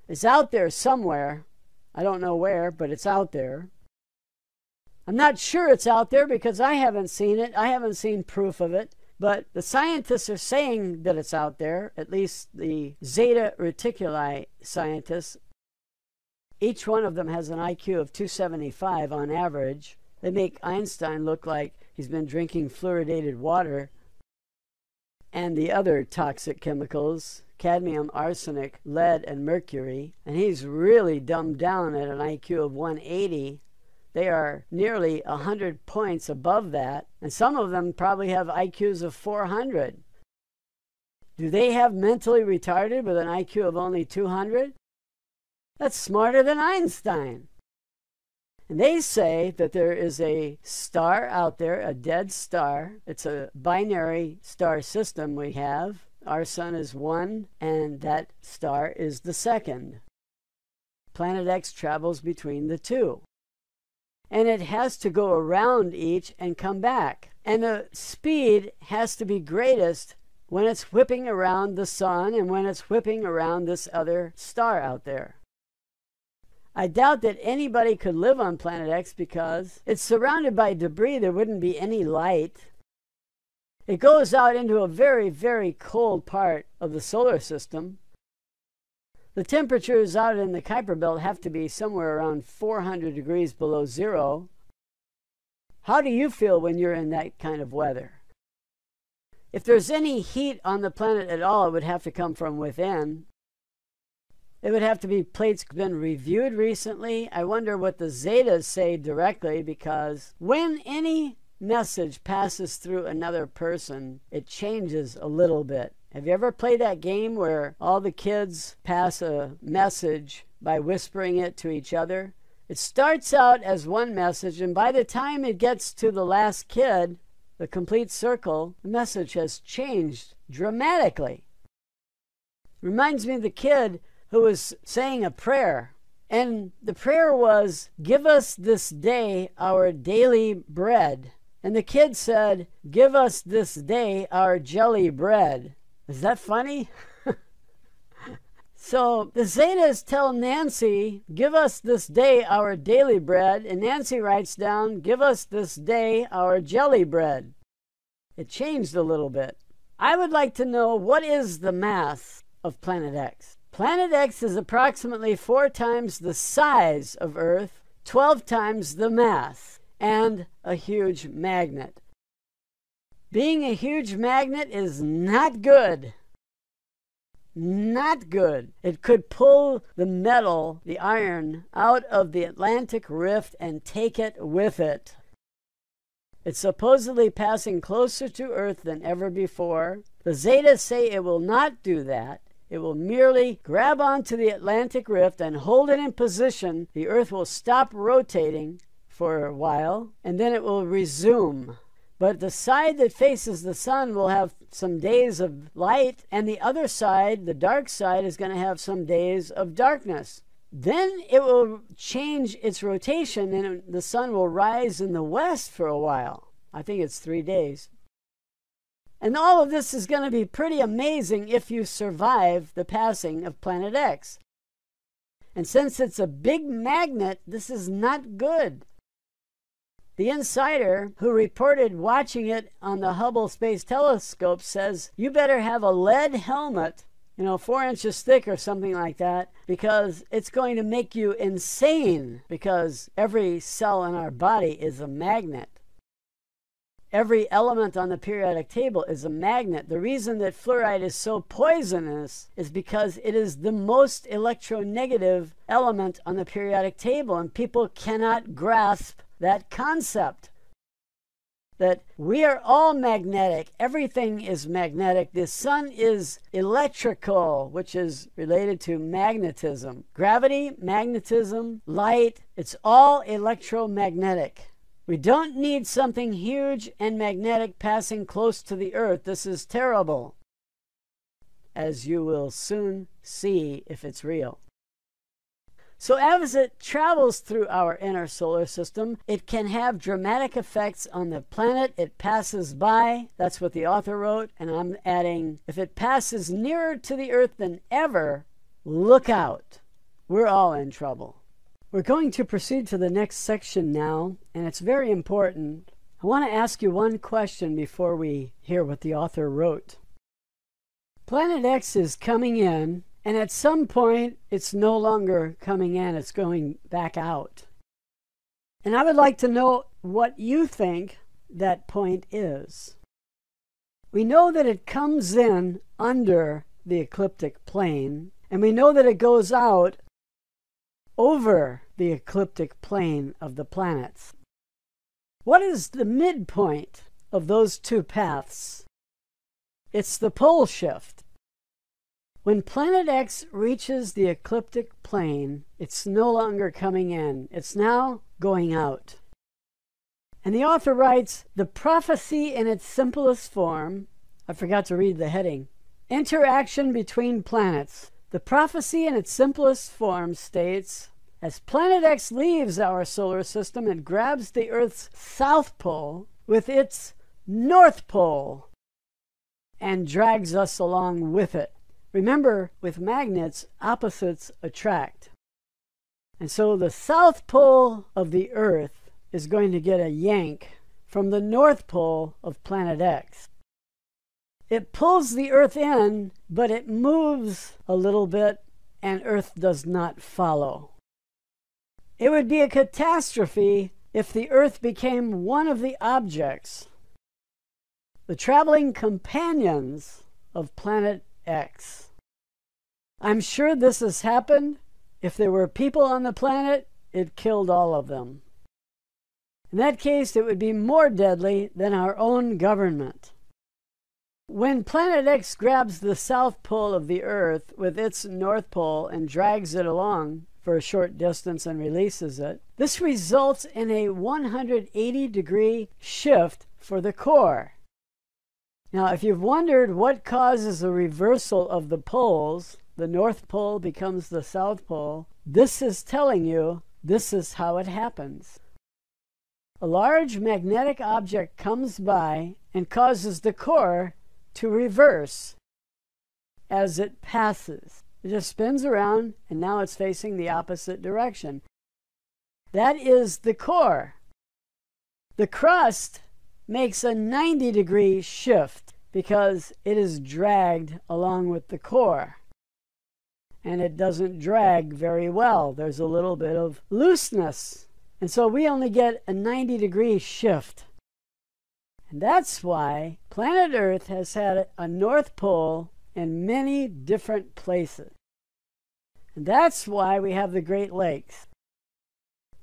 is out there somewhere. I don't know where, but it's out there. I'm not sure it's out there because I haven't seen it. I haven't seen proof of it. But the scientists are saying that it's out there, at least the Zeta Reticuli scientists. Each one of them has an IQ of 275 on average. They make Einstein look like he's been drinking fluoridated water. And the other toxic chemicals, cadmium, arsenic, lead, and mercury. And he's really dumbed down at an IQ of 180 they are nearly 100 points above that, and some of them probably have IQs of 400. Do they have mentally retarded with an IQ of only 200? That's smarter than Einstein. And they say that there is a star out there, a dead star. It's a binary star system we have. Our sun is one, and that star is the second. Planet X travels between the two and it has to go around each and come back. And the speed has to be greatest when it's whipping around the sun and when it's whipping around this other star out there. I doubt that anybody could live on planet X because it's surrounded by debris. There wouldn't be any light. It goes out into a very, very cold part of the solar system. The temperatures out in the Kuiper Belt have to be somewhere around 400 degrees below zero. How do you feel when you're in that kind of weather? If there's any heat on the planet at all, it would have to come from within. It would have to be plates been reviewed recently. I wonder what the Zetas say directly because when any message passes through another person, it changes a little bit. Have you ever played that game where all the kids pass a message by whispering it to each other? It starts out as one message, and by the time it gets to the last kid, the complete circle, the message has changed dramatically. Reminds me of the kid who was saying a prayer, and the prayer was, Give us this day our daily bread. And the kid said, Give us this day our jelly bread. Is that funny? so the Zetas tell Nancy, Give us this day our daily bread. And Nancy writes down, Give us this day our jelly bread. It changed a little bit. I would like to know what is the mass of Planet X? Planet X is approximately four times the size of Earth, 12 times the mass, and a huge magnet. Being a huge magnet is not good. Not good. It could pull the metal, the iron, out of the Atlantic rift and take it with it. It's supposedly passing closer to Earth than ever before. The Zetas say it will not do that. It will merely grab onto the Atlantic rift and hold it in position. The Earth will stop rotating for a while and then it will resume. But the side that faces the sun will have some days of light, and the other side, the dark side, is going to have some days of darkness. Then it will change its rotation, and the sun will rise in the west for a while. I think it's three days. And all of this is going to be pretty amazing if you survive the passing of Planet X. And since it's a big magnet, this is not good. The insider who reported watching it on the Hubble Space Telescope says you better have a lead helmet, you know, four inches thick or something like that, because it's going to make you insane because every cell in our body is a magnet. Every element on the periodic table is a magnet. The reason that fluoride is so poisonous is because it is the most electronegative element on the periodic table, and people cannot grasp that concept that we are all magnetic. Everything is magnetic. The sun is electrical, which is related to magnetism. Gravity, magnetism, light, it's all electromagnetic. We don't need something huge and magnetic passing close to the earth. This is terrible, as you will soon see if it's real. So, as it travels through our inner solar system, it can have dramatic effects on the planet it passes by. That's what the author wrote. And I'm adding if it passes nearer to the Earth than ever, look out. We're all in trouble. We're going to proceed to the next section now, and it's very important. I want to ask you one question before we hear what the author wrote. Planet X is coming in and at some point, it's no longer coming in, it's going back out. And I would like to know what you think that point is. We know that it comes in under the ecliptic plane, and we know that it goes out over the ecliptic plane of the planets. What is the midpoint of those two paths? It's the pole shift. When planet X reaches the ecliptic plane, it's no longer coming in, it's now going out. And the author writes The prophecy in its simplest form, I forgot to read the heading, Interaction between planets. The prophecy in its simplest form states As planet X leaves our solar system, and grabs the Earth's south pole with its north pole and drags us along with it. Remember, with magnets, opposites attract. And so the south pole of the Earth is going to get a yank from the north pole of planet X. It pulls the Earth in, but it moves a little bit, and Earth does not follow. It would be a catastrophe if the Earth became one of the objects, the traveling companions of planet X. I'm sure this has happened. If there were people on the planet, it killed all of them. In that case, it would be more deadly than our own government. When Planet X grabs the south pole of the Earth with its north pole and drags it along for a short distance and releases it, this results in a 180 degree shift for the core. Now, if you've wondered what causes a reversal of the poles, the North Pole becomes the South Pole, this is telling you this is how it happens. A large magnetic object comes by and causes the core to reverse as it passes. It just spins around and now it's facing the opposite direction. That is the core. The crust makes a 90 degree shift because it is dragged along with the core and it doesn't drag very well. There's a little bit of looseness. And so we only get a 90 degree shift. And that's why planet Earth has had a North Pole in many different places. That's why we have the Great Lakes.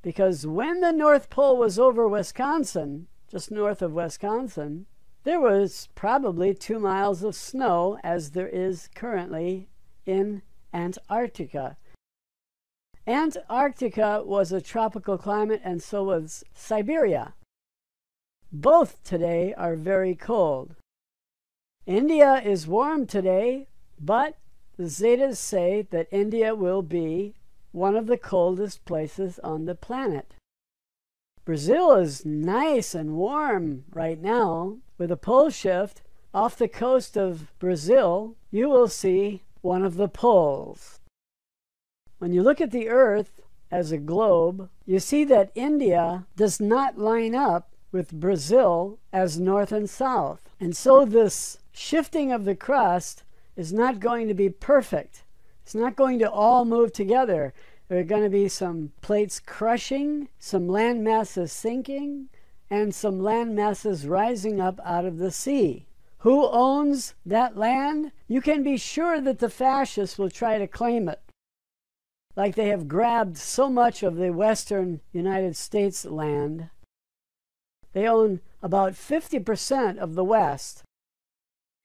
Because when the North Pole was over Wisconsin, just north of Wisconsin, there was probably two miles of snow as there is currently in Antarctica. Antarctica was a tropical climate, and so was Siberia. Both today are very cold. India is warm today, but the Zetas say that India will be one of the coldest places on the planet. Brazil is nice and warm right now. With a pole shift off the coast of Brazil, you will see one of the poles. When you look at the Earth as a globe, you see that India does not line up with Brazil as north and south. And so this shifting of the crust is not going to be perfect. It's not going to all move together. There are going to be some plates crushing, some land masses sinking, and some land masses rising up out of the sea. Who owns that land? You can be sure that the fascists will try to claim it. Like they have grabbed so much of the western United States land. They own about 50% of the West.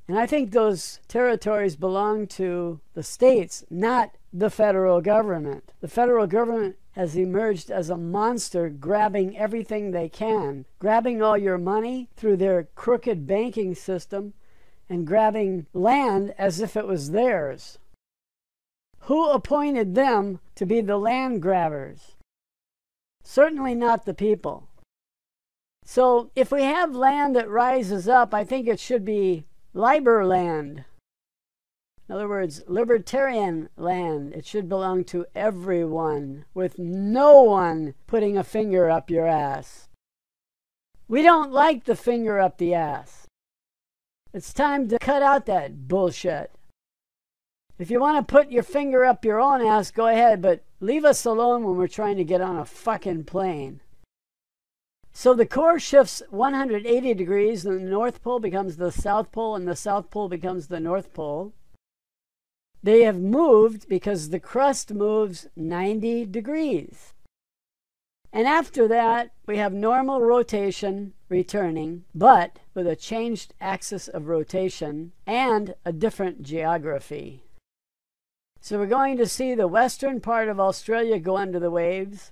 And I think those territories belong to the states, not the federal government. The federal government has emerged as a monster grabbing everything they can, grabbing all your money through their crooked banking system, and grabbing land as if it was theirs. Who appointed them to be the land grabbers? Certainly not the people. So if we have land that rises up, I think it should be Liber land. In other words, libertarian land. It should belong to everyone, with no one putting a finger up your ass. We don't like the finger up the ass. It's time to cut out that bullshit. If you want to put your finger up your own ass, go ahead, but leave us alone when we're trying to get on a fucking plane. So the core shifts 180 degrees, and the North Pole becomes the South Pole, and the South Pole becomes the North Pole. They have moved because the crust moves 90 degrees. And after that, we have normal rotation returning, but with a changed axis of rotation and a different geography. So we're going to see the western part of Australia go under the waves.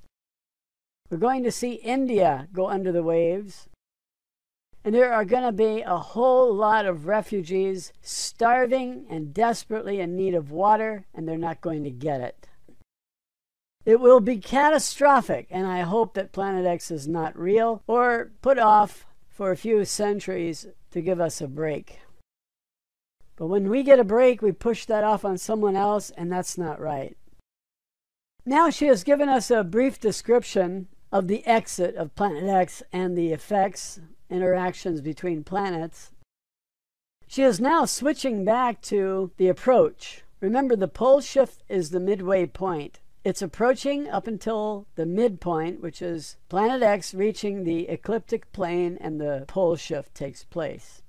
We're going to see India go under the waves. And there are going to be a whole lot of refugees starving and desperately in need of water, and they're not going to get it. It will be catastrophic, and I hope that Planet X is not real or put off for a few centuries to give us a break. But when we get a break, we push that off on someone else, and that's not right. Now she has given us a brief description of the exit of Planet X and the effects interactions between planets. She is now switching back to the approach. Remember, the pole shift is the midway point. It's approaching up until the midpoint, which is planet X reaching the ecliptic plane, and the pole shift takes place.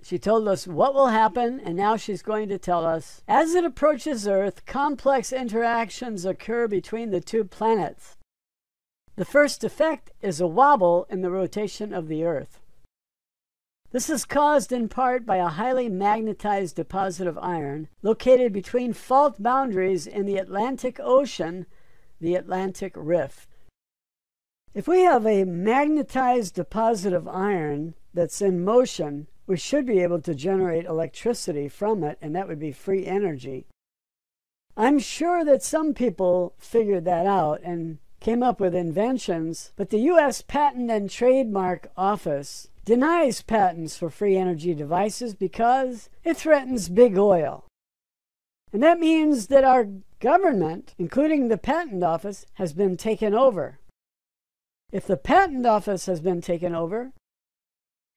She told us what will happen, and now she's going to tell us as it approaches Earth, complex interactions occur between the two planets. The first effect is a wobble in the rotation of the Earth. This is caused in part by a highly magnetized deposit of iron located between fault boundaries in the Atlantic Ocean, the Atlantic Rift. If we have a magnetized deposit of iron that's in motion, we should be able to generate electricity from it, and that would be free energy. I'm sure that some people figured that out and came up with inventions, but the U.S. Patent and Trademark Office denies patents for free energy devices because it threatens big oil. And that means that our government, including the Patent Office, has been taken over. If the Patent Office has been taken over,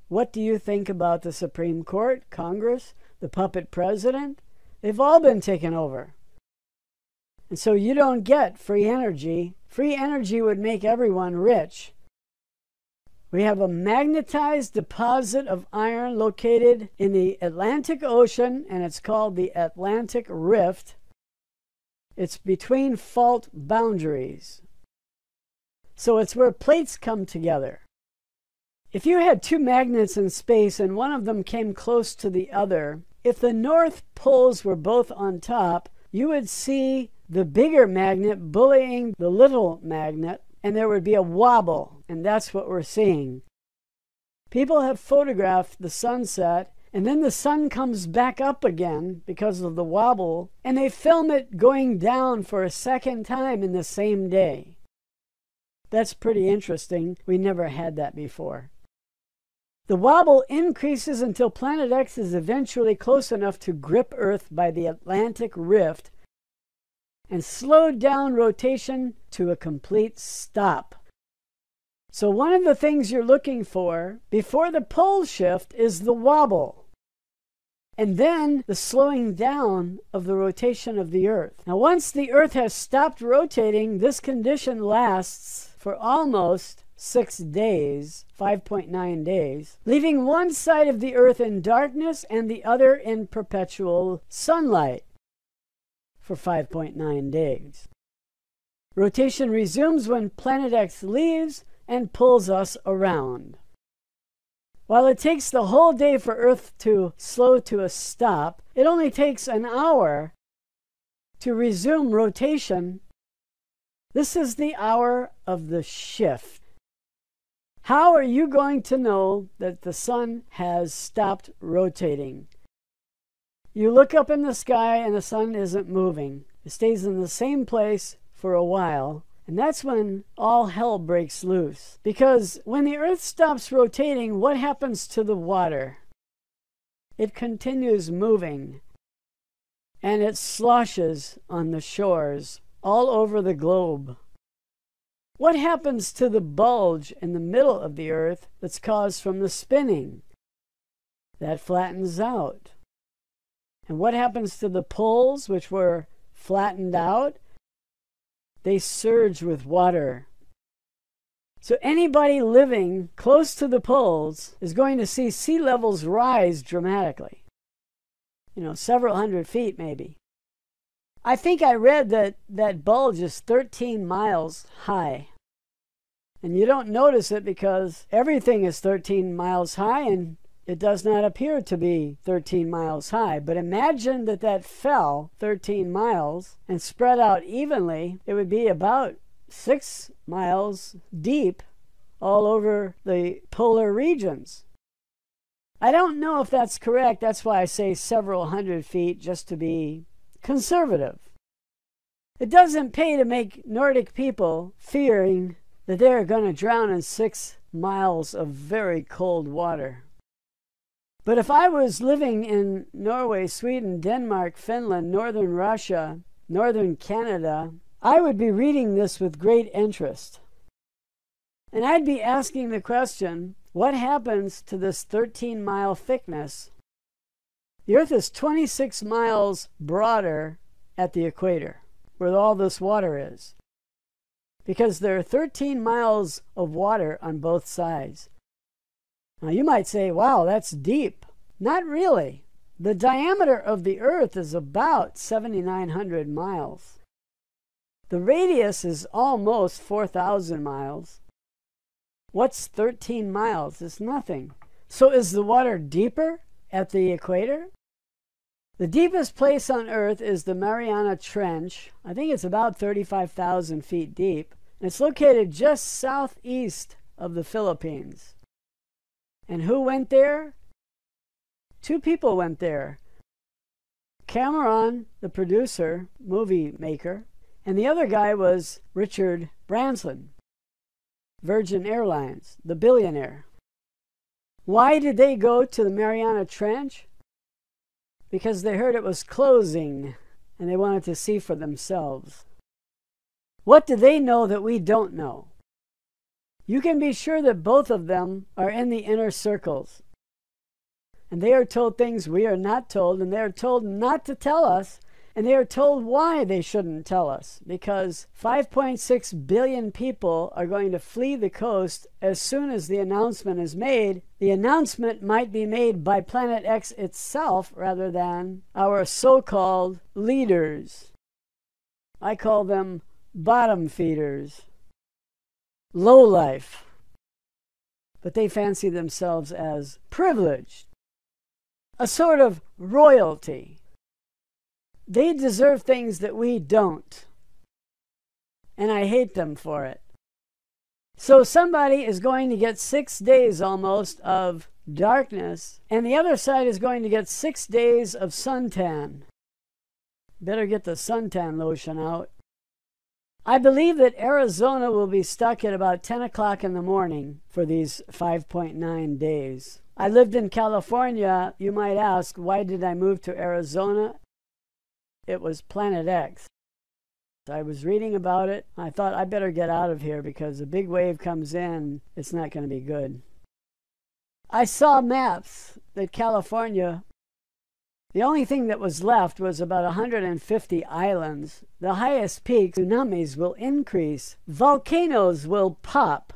what do you think about the Supreme Court, Congress, the puppet president? They've all been taken over. And so you don't get free energy Free energy would make everyone rich. We have a magnetized deposit of iron located in the Atlantic Ocean, and it's called the Atlantic Rift. It's between fault boundaries. So it's where plates come together. If you had two magnets in space and one of them came close to the other, if the north poles were both on top, you would see the bigger magnet bullying the little magnet, and there would be a wobble, and that's what we're seeing. People have photographed the sunset, and then the sun comes back up again because of the wobble, and they film it going down for a second time in the same day. That's pretty interesting. We never had that before. The wobble increases until Planet X is eventually close enough to grip Earth by the Atlantic Rift and slowed down rotation to a complete stop. So, one of the things you're looking for before the pole shift is the wobble, and then the slowing down of the rotation of the Earth. Now, once the Earth has stopped rotating, this condition lasts for almost six days, 5.9 days, leaving one side of the Earth in darkness and the other in perpetual sunlight for 5.9 days. Rotation resumes when Planet X leaves and pulls us around. While it takes the whole day for Earth to slow to a stop, it only takes an hour to resume rotation. This is the hour of the shift. How are you going to know that the sun has stopped rotating? You look up in the sky and the sun isn't moving. It stays in the same place for a while. And that's when all hell breaks loose. Because when the earth stops rotating, what happens to the water? It continues moving. And it sloshes on the shores all over the globe. What happens to the bulge in the middle of the earth that's caused from the spinning? That flattens out. And what happens to the poles, which were flattened out? they surge with water. So anybody living close to the poles is going to see sea levels rise dramatically. You know, several hundred feet maybe. I think I read that that bulge is 13 miles high. And you don't notice it because everything is 13 miles high and it does not appear to be 13 miles high, but imagine that that fell 13 miles and spread out evenly. It would be about six miles deep all over the polar regions. I don't know if that's correct. That's why I say several hundred feet just to be conservative. It doesn't pay to make Nordic people fearing that they're going to drown in six miles of very cold water. But if I was living in Norway, Sweden, Denmark, Finland, northern Russia, northern Canada, I would be reading this with great interest. And I'd be asking the question what happens to this 13 mile thickness? The Earth is 26 miles broader at the equator, where all this water is, because there are 13 miles of water on both sides. Now you might say, wow, that's deep. Not really. The diameter of the Earth is about 7,900 miles. The radius is almost 4,000 miles. What's 13 miles? It's nothing. So is the water deeper at the equator? The deepest place on Earth is the Mariana Trench. I think it's about 35,000 feet deep. It's located just southeast of the Philippines. And who went there? Two people went there. Cameron, the producer, movie maker, and the other guy was Richard Branson, Virgin Airlines, the billionaire. Why did they go to the Mariana Trench? Because they heard it was closing and they wanted to see for themselves. What do they know that we don't know? You can be sure that both of them are in the inner circles. And they are told things we are not told, and they are told not to tell us, and they are told why they shouldn't tell us. Because 5.6 billion people are going to flee the coast as soon as the announcement is made. The announcement might be made by Planet X itself rather than our so called leaders. I call them bottom feeders low life, but they fancy themselves as privileged, a sort of royalty. They deserve things that we don't, and I hate them for it. So somebody is going to get six days almost of darkness, and the other side is going to get six days of suntan. Better get the suntan lotion out. I believe that Arizona will be stuck at about 10 o'clock in the morning for these 5.9 days. I lived in California. You might ask, why did I move to Arizona? It was Planet X. I was reading about it. I thought I better get out of here because a big wave comes in. It's not going to be good. I saw maps that California the only thing that was left was about 150 islands. The highest peak, tsunamis will increase, volcanoes will pop.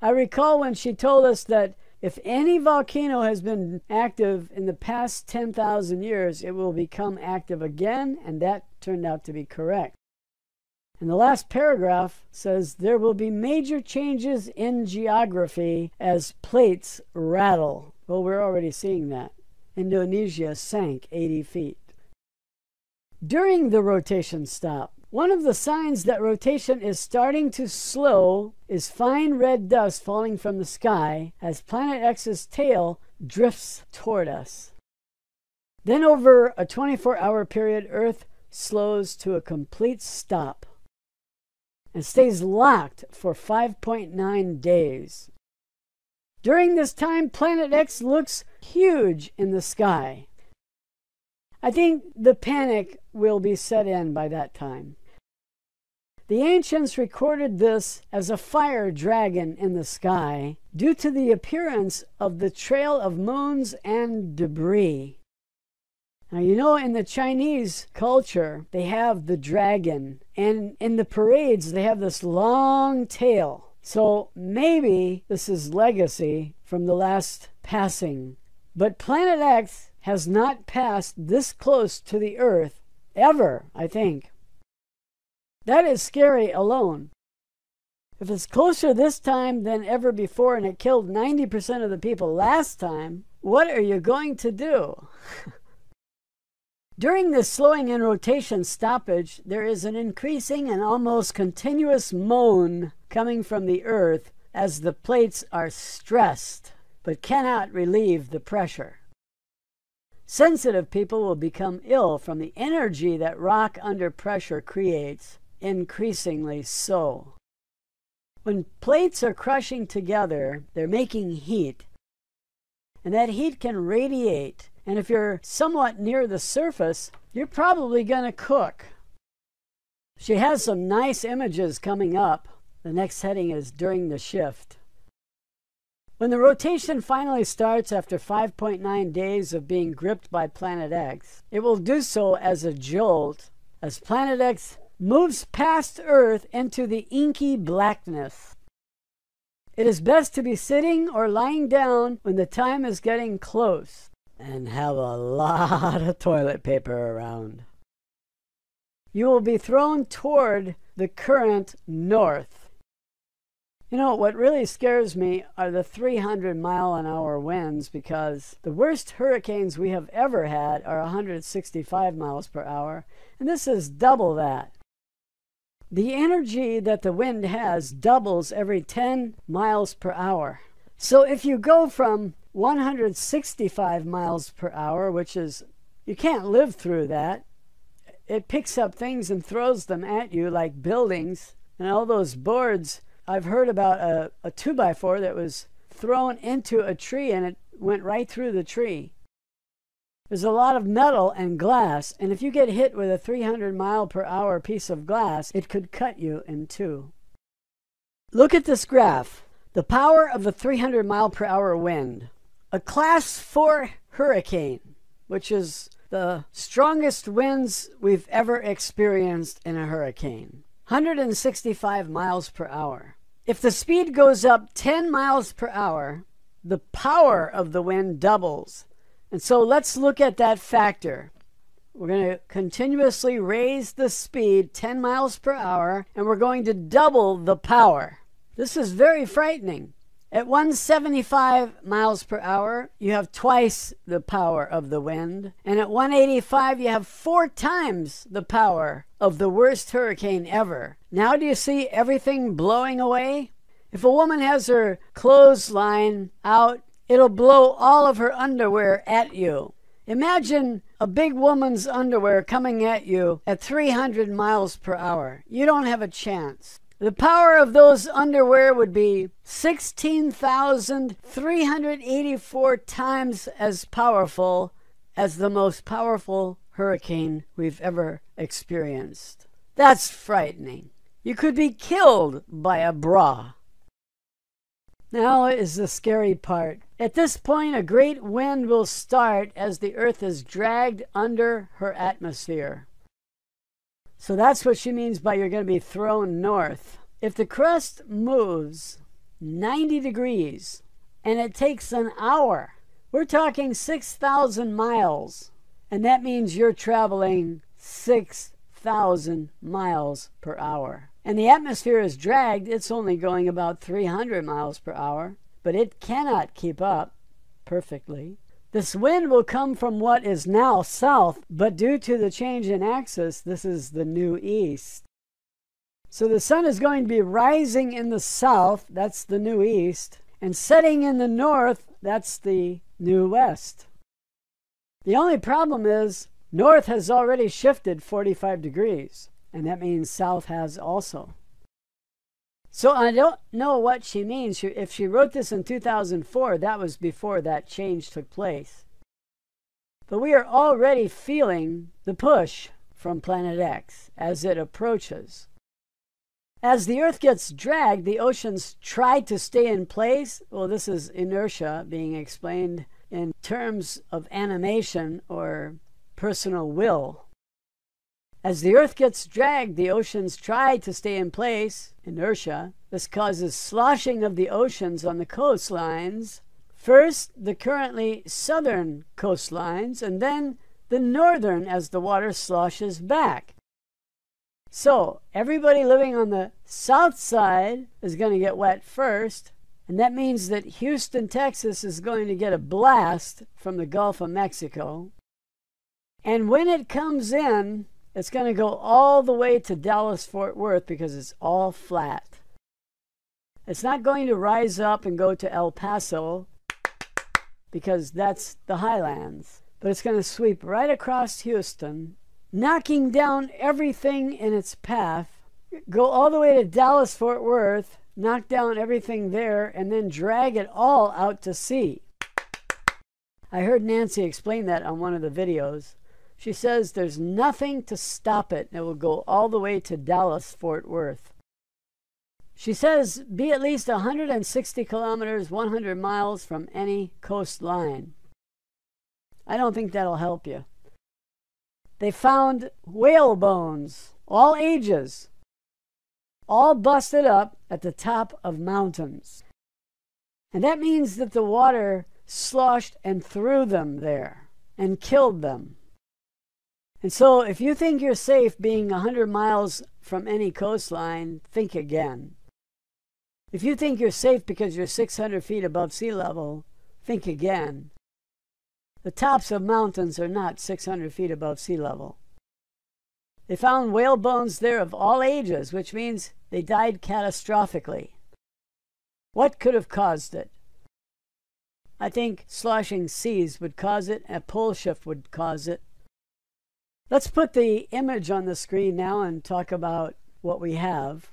I recall when she told us that if any volcano has been active in the past 10,000 years, it will become active again, and that turned out to be correct. And the last paragraph says there will be major changes in geography as plates rattle. Well, we're already seeing that. Indonesia sank 80 feet. During the rotation stop, one of the signs that rotation is starting to slow is fine red dust falling from the sky as Planet X's tail drifts toward us. Then, over a 24 hour period, Earth slows to a complete stop and stays locked for 5.9 days. During this time, Planet X looks huge in the sky. I think the panic will be set in by that time. The ancients recorded this as a fire dragon in the sky due to the appearance of the trail of moons and debris. Now, you know, in the Chinese culture, they have the dragon, and in the parades, they have this long tail. So maybe this is legacy from the last passing. But Planet X has not passed this close to the Earth ever, I think. That is scary alone. If it's closer this time than ever before and it killed 90% of the people last time, what are you going to do? During this slowing in rotation stoppage, there is an increasing and almost continuous moan coming from the Earth as the plates are stressed but cannot relieve the pressure. Sensitive people will become ill from the energy that rock under pressure creates increasingly so. When plates are crushing together, they're making heat, and that heat can radiate. And if you're somewhat near the surface, you're probably going to cook. She has some nice images coming up. The next heading is during the shift. When the rotation finally starts after 5.9 days of being gripped by Planet X, it will do so as a jolt as Planet X moves past Earth into the inky blackness. It is best to be sitting or lying down when the time is getting close and have a lot of toilet paper around. You will be thrown toward the current north. You know, what really scares me are the 300 mile an hour winds because the worst hurricanes we have ever had are 165 miles per hour, and this is double that. The energy that the wind has doubles every 10 miles per hour. So if you go from 165 miles per hour, which is, you can't live through that, it picks up things and throws them at you like buildings and all those boards. I've heard about a, a two by four that was thrown into a tree and it went right through the tree. There's a lot of metal and glass, and if you get hit with a 300 mile per hour piece of glass, it could cut you in two. Look at this graph. The power of the 300 mile per hour wind. A class 4 hurricane, which is the strongest winds we've ever experienced in a hurricane. 165 miles per hour. If the speed goes up 10 miles per hour, the power of the wind doubles and so let's look at that factor. We're going to continuously raise the speed 10 miles per hour, and we're going to double the power. This is very frightening. At 175 miles per hour, you have twice the power of the wind. And at 185, you have four times the power of the worst hurricane ever. Now, do you see everything blowing away? If a woman has her clothesline out It'll blow all of her underwear at you. Imagine a big woman's underwear coming at you at 300 miles per hour. You don't have a chance. The power of those underwear would be 16,384 times as powerful as the most powerful hurricane we've ever experienced. That's frightening. You could be killed by a bra. Now is the scary part. At this point, a great wind will start as the Earth is dragged under her atmosphere. So that's what she means by you're going to be thrown north. If the crust moves, 90 degrees, and it takes an hour. We're talking 6,000 miles, and that means you're traveling 6,000 miles per hour. And the atmosphere is dragged, it's only going about 300 miles per hour, but it cannot keep up perfectly. This wind will come from what is now south, but due to the change in axis, this is the new east. So the sun is going to be rising in the south, that's the new east, and setting in the north, that's the new west. The only problem is north has already shifted 45 degrees, and that means south has also. So I don't know what she means. If she wrote this in 2004, that was before that change took place. But we are already feeling the push from Planet X as it approaches. As the Earth gets dragged, the oceans try to stay in place. Well, this is inertia being explained in terms of animation or personal will. As the Earth gets dragged, the oceans try to stay in place, inertia. This causes sloshing of the oceans on the coastlines. First, the currently southern coastlines, and then the northern as the water sloshes back. So, everybody living on the south side is going to get wet first, and that means that Houston, Texas is going to get a blast from the Gulf of Mexico. And when it comes in, it's going to go all the way to Dallas Fort Worth because it's all flat. It's not going to rise up and go to El Paso because that's the highlands, but it's going to sweep right across Houston, knocking down everything in its path, go all the way to Dallas Fort Worth, knock down everything there, and then drag it all out to sea. I heard Nancy explain that on one of the videos. She says there's nothing to stop it. and It will go all the way to Dallas, Fort Worth. She says be at least 160 kilometers, 100 miles from any coastline. I don't think that'll help you. They found whale bones, all ages, all busted up at the top of mountains. And that means that the water sloshed and threw them there and killed them. And so, if you think you're safe being 100 miles from any coastline, think again. If you think you're safe because you're 600 feet above sea level, think again. The tops of mountains are not 600 feet above sea level. They found whale bones there of all ages, which means they died catastrophically. What could have caused it? I think sloshing seas would cause it, a pole shift would cause it, Let's put the image on the screen now and talk about what we have.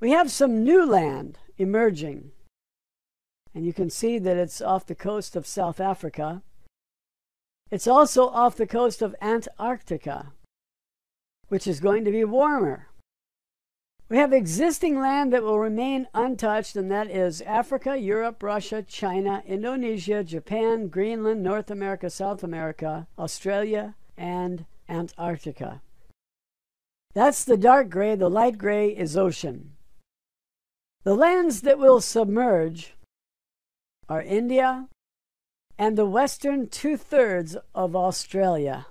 We have some new land emerging. And you can see that it's off the coast of South Africa. It's also off the coast of Antarctica, which is going to be warmer. We have existing land that will remain untouched, and that is Africa, Europe, Russia, China, Indonesia, Japan, Greenland, North America, South America, Australia, and Antarctica. That's the dark gray, the light gray is ocean. The lands that will submerge are India and the western two thirds of Australia.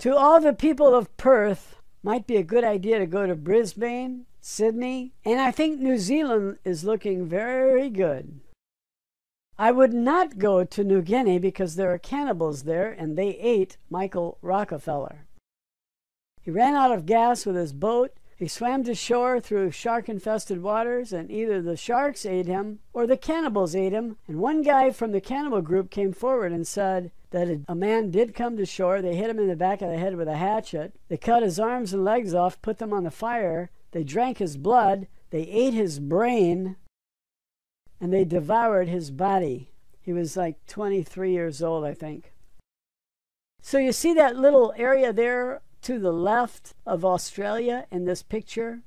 To all the people of Perth, might be a good idea to go to Brisbane, Sydney, and I think New Zealand is looking very good. I would not go to New Guinea because there are cannibals there and they ate Michael Rockefeller. He ran out of gas with his boat. He swam to shore through shark infested waters, and either the sharks ate him or the cannibals ate him. And one guy from the cannibal group came forward and said that a man did come to shore. They hit him in the back of the head with a hatchet. They cut his arms and legs off, put them on the fire. They drank his blood. They ate his brain and they devoured his body. He was like 23 years old, I think. So you see that little area there to the left of Australia in this picture?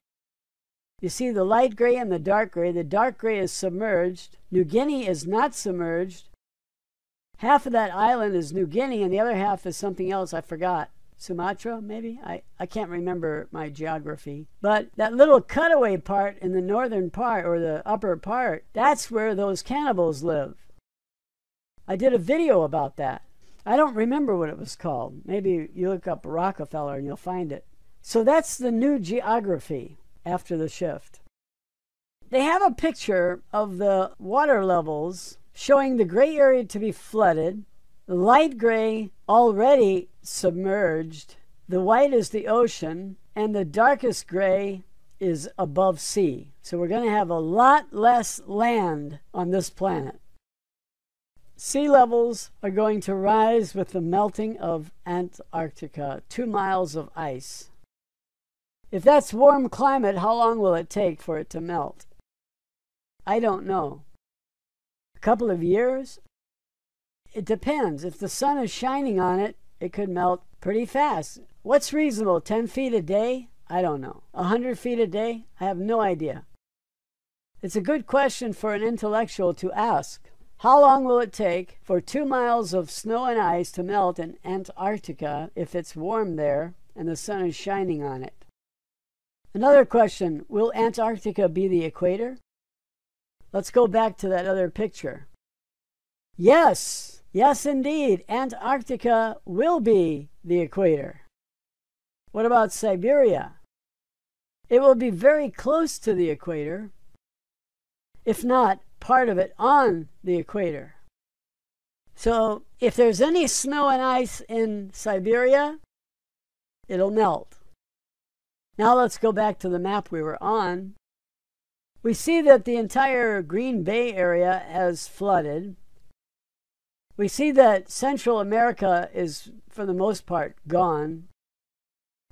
You see the light gray and the dark gray. The dark gray is submerged. New Guinea is not submerged. Half of that island is New Guinea, and the other half is something else I forgot. Sumatra, maybe? I, I can't remember my geography. But that little cutaway part in the northern part or the upper part, that's where those cannibals live. I did a video about that. I don't remember what it was called. Maybe you look up Rockefeller and you'll find it. So that's the new geography after the shift. They have a picture of the water levels showing the gray area to be flooded, light gray already submerged, the white is the ocean, and the darkest gray is above sea. So we're going to have a lot less land on this planet. Sea levels are going to rise with the melting of Antarctica, two miles of ice. If that's warm climate, how long will it take for it to melt? I don't know. A couple of years? It depends. If the sun is shining on it, it could melt pretty fast. What's reasonable? 10 feet a day? I don't know. 100 feet a day? I have no idea. It's a good question for an intellectual to ask. How long will it take for two miles of snow and ice to melt in Antarctica if it's warm there and the sun is shining on it? Another question Will Antarctica be the equator? Let's go back to that other picture. Yes, yes, indeed, Antarctica will be the equator. What about Siberia? It will be very close to the equator, if not part of it on the equator. So if there's any snow and ice in Siberia, it'll melt. Now let's go back to the map we were on. We see that the entire Green Bay area has flooded. We see that Central America is, for the most part, gone,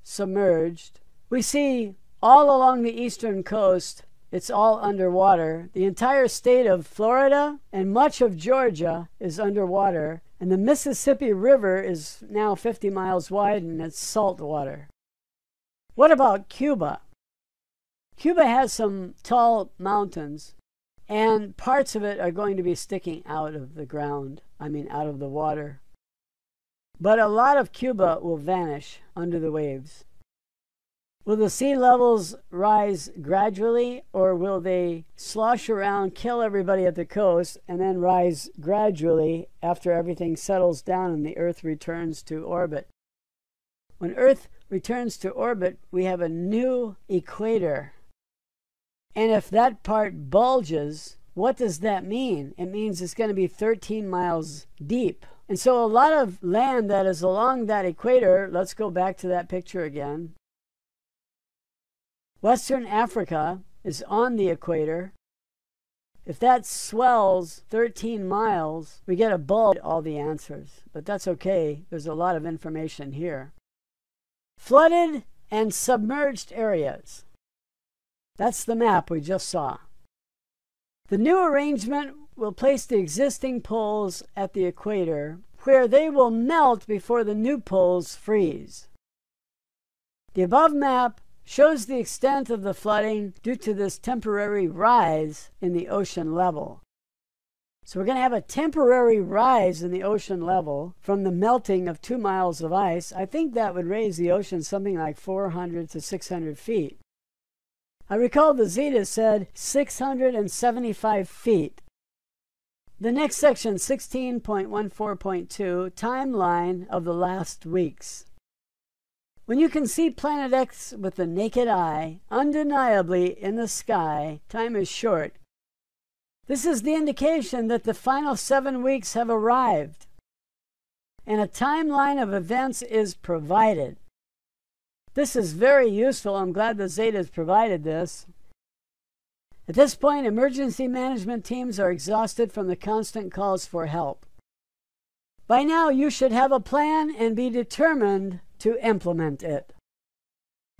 submerged. We see all along the eastern coast it's all underwater. The entire state of Florida and much of Georgia is underwater, and the Mississippi River is now 50 miles wide and it's salt water. What about Cuba? Cuba has some tall mountains, and parts of it are going to be sticking out of the ground, I mean, out of the water. But a lot of Cuba will vanish under the waves. Will the sea levels rise gradually, or will they slosh around, kill everybody at the coast, and then rise gradually after everything settles down and the Earth returns to orbit? When Earth returns to orbit, we have a new equator. And if that part bulges, what does that mean? It means it's going to be 13 miles deep. And so a lot of land that is along that equator, let's go back to that picture again. Western Africa is on the equator. If that swells 13 miles, we get a bulb all the answers. But that's okay. There's a lot of information here. Flooded and submerged areas. That's the map we just saw. The new arrangement will place the existing poles at the equator where they will melt before the new poles freeze. The above map shows the extent of the flooding due to this temporary rise in the ocean level. So we're going to have a temporary rise in the ocean level from the melting of two miles of ice. I think that would raise the ocean something like 400 to 600 feet. I recall the Zeta said 675 feet. The next section, 16.14.2, timeline of the last weeks. When you can see Planet X with the naked eye, undeniably in the sky, time is short. This is the indication that the final seven weeks have arrived, and a timeline of events is provided. This is very useful. I'm glad the Zetas provided this. At this point, emergency management teams are exhausted from the constant calls for help. By now, you should have a plan and be determined to implement it.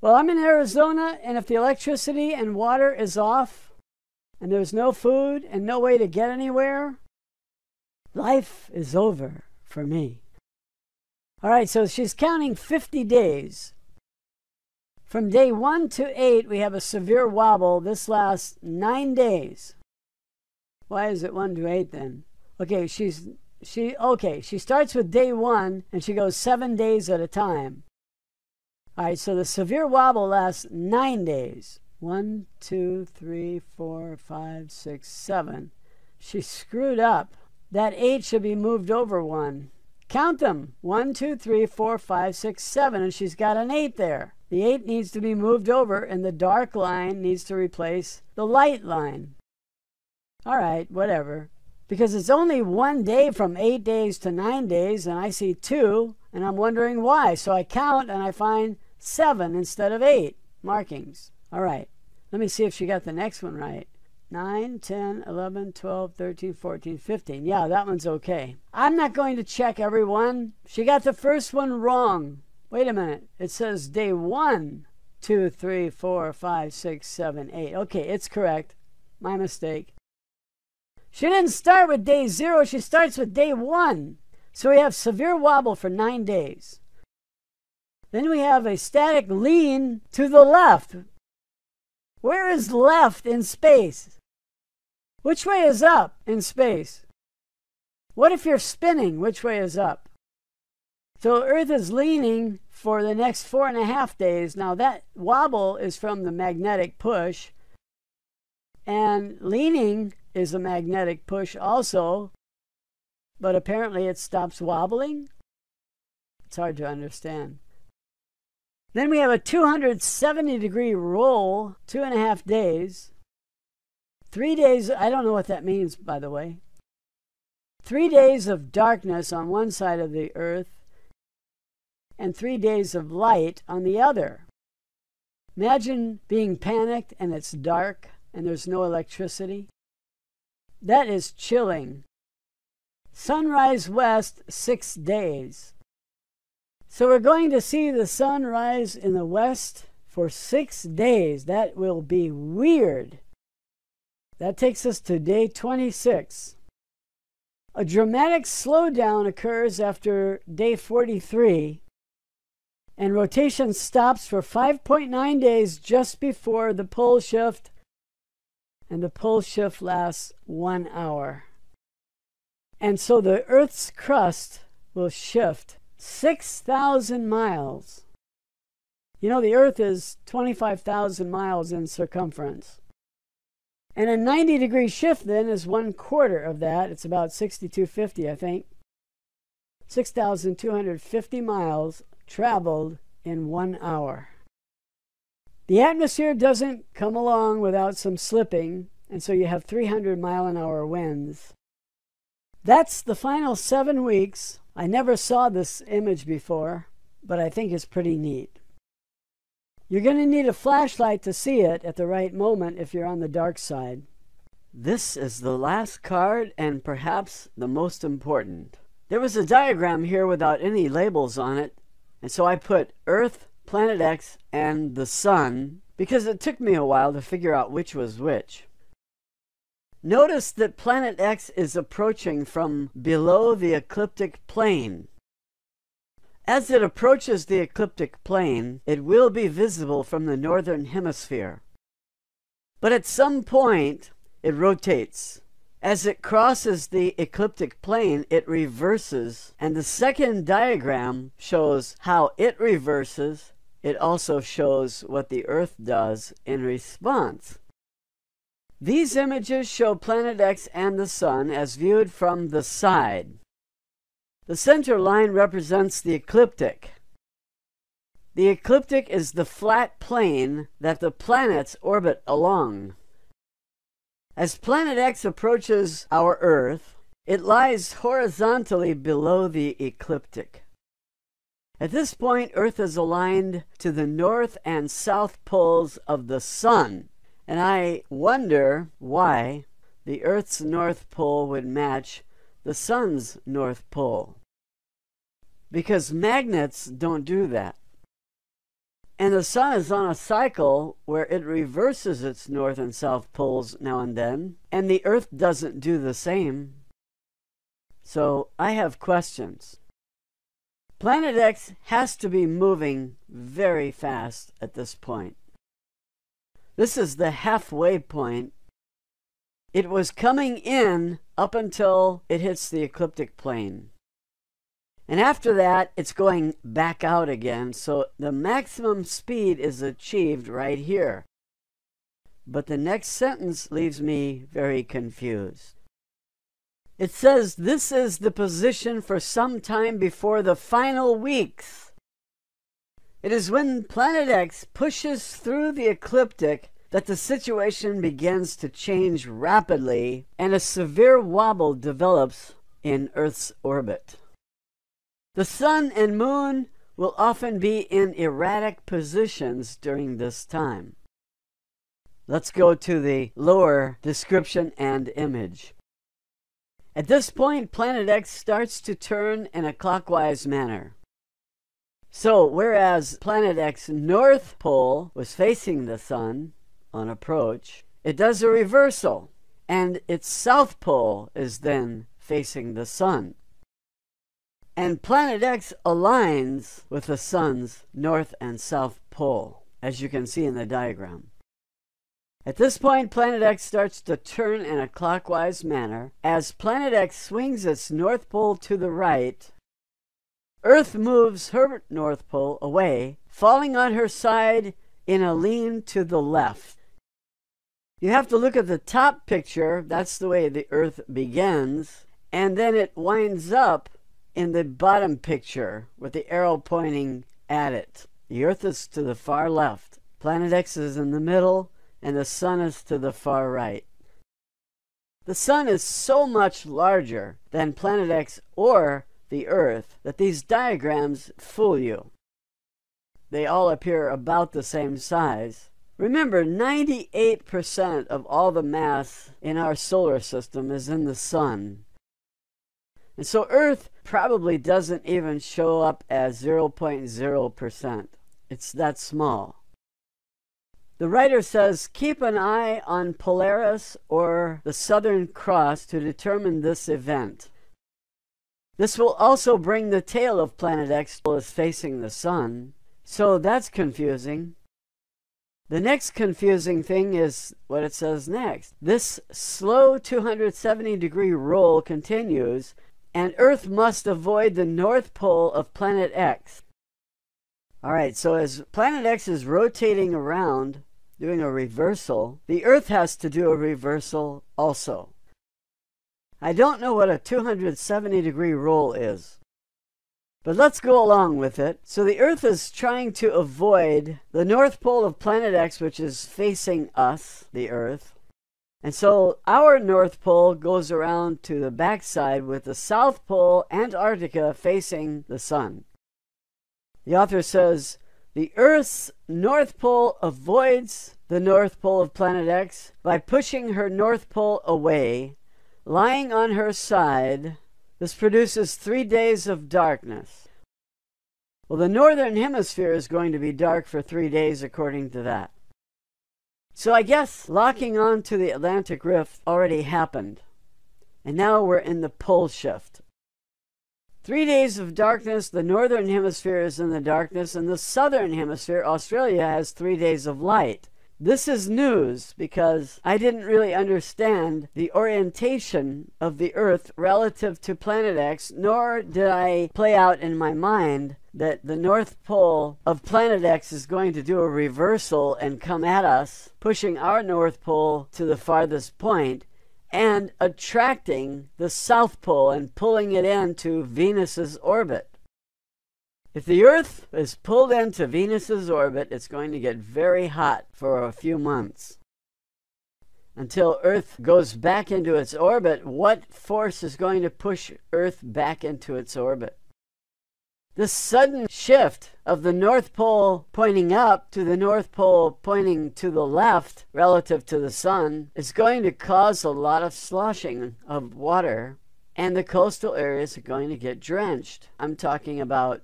Well, I'm in Arizona, and if the electricity and water is off, and there's no food and no way to get anywhere, life is over for me. All right, so she's counting 50 days. From day one to eight, we have a severe wobble. This lasts nine days. Why is it one to eight then? Okay, she's she okay she starts with day one and she goes seven days at a time All right, so the severe wobble lasts nine days. One, two, three, four, five, six, seven. She screwed up. That eight should be moved over one. Count them. One, two, three, four, five, six, seven, and she's got an eight there. The eight needs to be moved over, and the dark line needs to replace the light line. All right, whatever. Because it's only one day from eight days to nine days, and I see two, and I'm wondering why. So I count and I find seven instead of eight markings. All right, let me see if she got the next one right. 9, 10, 11, 12, 13, 14, 15. Yeah, that one's okay. I'm not going to check every one. She got the first one wrong. Wait a minute. It says day one, two, three, four, five, six, seven, eight. Okay, it's correct. My mistake. She didn't start with day zero, she starts with day one. So we have severe wobble for nine days. Then we have a static lean to the left. Where is left in space? Which way is up in space? What if you're spinning? Which way is up? So Earth is leaning for the next four and a half days. Now, that wobble is from the magnetic push, and leaning is a magnetic push also, but apparently it stops wobbling. It's hard to understand. Then we have a 270 degree roll, two and a half days. Three days, I don't know what that means, by the way. Three days of darkness on one side of the earth, and three days of light on the other. Imagine being panicked and it's dark and there's no electricity. That is chilling. Sunrise west, six days. So we're going to see the sun rise in the west for six days. That will be weird. That takes us to day 26. A dramatic slowdown occurs after day 43, and rotation stops for 5.9 days just before the pole shift, and the pole shift lasts one hour. And so the Earth's crust will shift 6,000 miles. You know, the Earth is 25,000 miles in circumference. And a 90 degree shift then is one quarter of that. It's about 6250, I think. 6,250 miles traveled in one hour. The atmosphere doesn't come along without some slipping, and so you have 300 mile an hour winds. That's the final seven weeks. I never saw this image before, but I think it's pretty neat. You're going to need a flashlight to see it at the right moment if you're on the dark side. This is the last card and perhaps the most important. There was a diagram here without any labels on it, and so I put Earth, Planet X, and the Sun because it took me a while to figure out which was which. Notice that Planet X is approaching from below the ecliptic plane. As it approaches the ecliptic plane, it will be visible from the northern hemisphere. But at some point, it rotates. As it crosses the ecliptic plane, it reverses, and the second diagram shows how it reverses. It also shows what the Earth does in response. These images show Planet X and the Sun as viewed from the side. The center line represents the ecliptic. The ecliptic is the flat plane that the planets orbit along. As Planet X approaches our Earth, it lies horizontally below the ecliptic. At this point, Earth is aligned to the north and south poles of the Sun, and I wonder why the Earth's north pole would match the sun's north pole. Because magnets don't do that. And the sun is on a cycle where it reverses its north and south poles now and then, and the earth doesn't do the same. So I have questions. Planet X has to be moving very fast at this point. This is the halfway point it was coming in up until it hits the ecliptic plane. And after that, it's going back out again. So the maximum speed is achieved right here. But the next sentence leaves me very confused. It says this is the position for some time before the final weeks. It is when Planet X pushes through the ecliptic that the situation begins to change rapidly and a severe wobble develops in Earth's orbit. The sun and moon will often be in erratic positions during this time. Let's go to the lower description and image. At this point, Planet X starts to turn in a clockwise manner. So, whereas Planet X's North Pole was facing the Sun on approach, it does a reversal, and its South Pole is then facing the Sun. And Planet X aligns with the Sun's North and South Pole, as you can see in the diagram. At this point, Planet X starts to turn in a clockwise manner. As Planet X swings its north pole to the right, Earth moves her north pole away, falling on her side in a lean to the left. You have to look at the top picture, that's the way the Earth begins, and then it winds up in the bottom picture with the arrow pointing at it. The Earth is to the far left, Planet X is in the middle, and the sun is to the far right. The sun is so much larger than Planet X or the Earth that these diagrams fool you. They all appear about the same size. Remember, 98% of all the mass in our solar system is in the sun. And so Earth probably doesn't even show up as 0.0%. It's that small. The writer says keep an eye on Polaris or the Southern Cross to determine this event. This will also bring the tail of Planet X as facing the Sun, so that's confusing. The next confusing thing is what it says next. This slow 270 degree roll continues, and Earth must avoid the North Pole of Planet X. All right, so as Planet X is rotating around, doing a reversal, the Earth has to do a reversal also. I don't know what a 270 degree roll is, but let's go along with it. So the Earth is trying to avoid the North Pole of Planet X, which is facing us, the Earth. And so our North Pole goes around to the backside with the South Pole, Antarctica, facing the Sun. The author says the Earth's North Pole avoids the North Pole of Planet X by pushing her North Pole away, lying on her side. This produces three days of darkness. Well, the Northern Hemisphere is going to be dark for three days, according to that. So I guess locking on to the Atlantic Rift already happened. And now we're in the pole shift. Three days of darkness, the northern hemisphere is in the darkness, and the southern hemisphere, Australia, has three days of light. This is news because I didn't really understand the orientation of the Earth relative to Planet X, nor did I play out in my mind that the North Pole of Planet X is going to do a reversal and come at us, pushing our North Pole to the farthest point and attracting the South Pole and pulling it into Venus's orbit. If the Earth is pulled into Venus's orbit, it's going to get very hot for a few months. Until Earth goes back into its orbit, what force is going to push Earth back into its orbit? This sudden shift of the North Pole pointing up to the North Pole pointing to the left relative to the sun is going to cause a lot of sloshing of water, and the coastal areas are going to get drenched. I'm talking about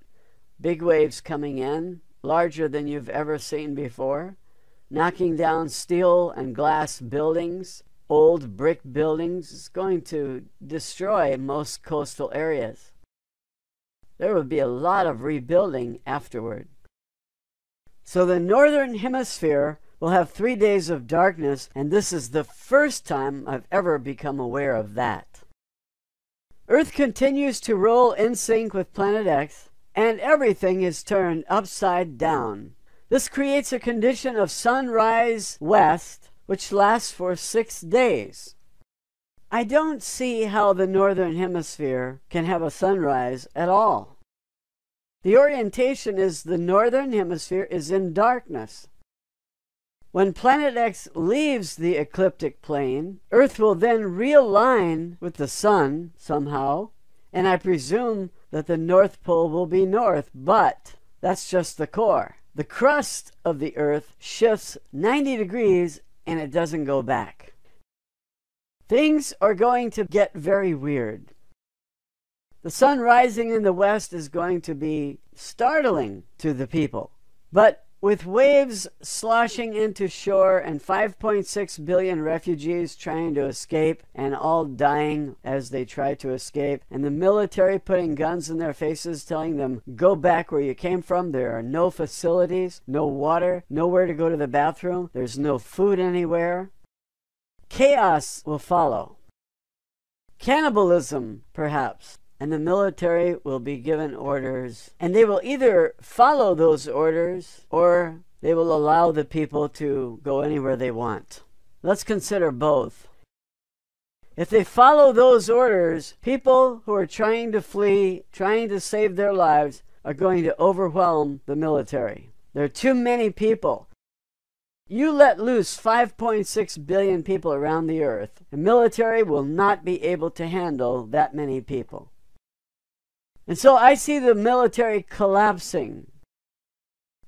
big waves coming in, larger than you've ever seen before, knocking down steel and glass buildings, old brick buildings. It's going to destroy most coastal areas. There will be a lot of rebuilding afterward. So the northern hemisphere will have three days of darkness, and this is the first time I've ever become aware of that. Earth continues to roll in sync with Planet X, and everything is turned upside down. This creates a condition of sunrise west, which lasts for six days. I don't see how the northern hemisphere can have a sunrise at all. The orientation is the northern hemisphere is in darkness. When Planet X leaves the ecliptic plane, Earth will then realign with the Sun somehow, and I presume that the North Pole will be north, but that's just the core. The crust of the Earth shifts 90 degrees and it doesn't go back. Things are going to get very weird. The sun rising in the west is going to be startling to the people. But with waves sloshing into shore and 5.6 billion refugees trying to escape and all dying as they try to escape, and the military putting guns in their faces telling them, go back where you came from, there are no facilities, no water, nowhere to go to the bathroom, there's no food anywhere. Chaos will follow. Cannibalism, perhaps, and the military will be given orders, and they will either follow those orders or they will allow the people to go anywhere they want. Let's consider both. If they follow those orders, people who are trying to flee, trying to save their lives, are going to overwhelm the military. There are too many people. You let loose 5.6 billion people around the earth. The military will not be able to handle that many people. And so I see the military collapsing.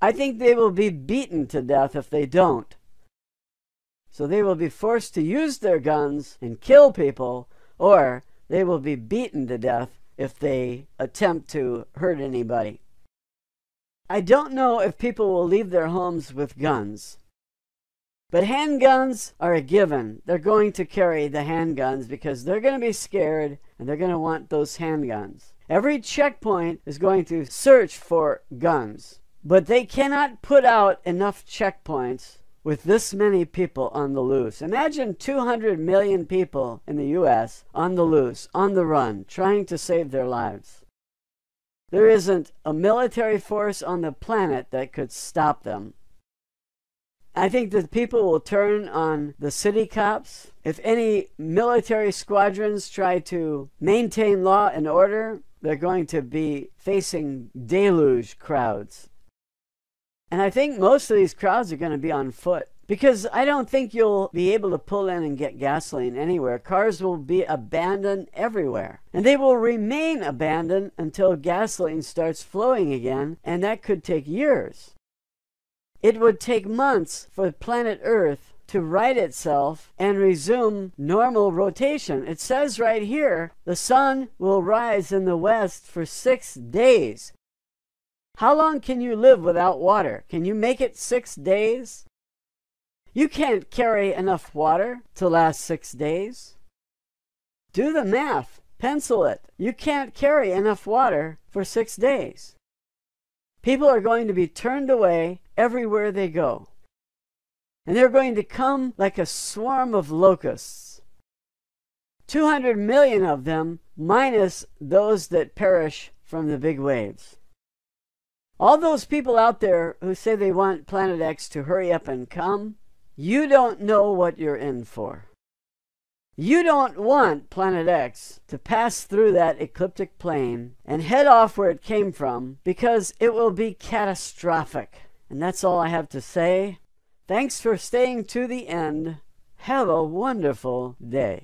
I think they will be beaten to death if they don't. So they will be forced to use their guns and kill people, or they will be beaten to death if they attempt to hurt anybody. I don't know if people will leave their homes with guns. But handguns are a given. They're going to carry the handguns because they're going to be scared and they're going to want those handguns. Every checkpoint is going to search for guns, but they cannot put out enough checkpoints with this many people on the loose. Imagine 200 million people in the US on the loose, on the run, trying to save their lives. There isn't a military force on the planet that could stop them. I think that people will turn on the city cops. If any military squadrons try to maintain law and order, they're going to be facing deluge crowds. And I think most of these crowds are going to be on foot because I don't think you'll be able to pull in and get gasoline anywhere. Cars will be abandoned everywhere. And they will remain abandoned until gasoline starts flowing again, and that could take years. It would take months for planet Earth to right itself and resume normal rotation. It says right here the sun will rise in the west for six days. How long can you live without water? Can you make it six days? You can't carry enough water to last six days. Do the math, pencil it. You can't carry enough water for six days. People are going to be turned away everywhere they go. And they're going to come like a swarm of locusts. 200 million of them, minus those that perish from the big waves. All those people out there who say they want Planet X to hurry up and come, you don't know what you're in for. You don't want Planet X to pass through that ecliptic plane and head off where it came from because it will be catastrophic. And that's all I have to say. Thanks for staying to the end. Have a wonderful day.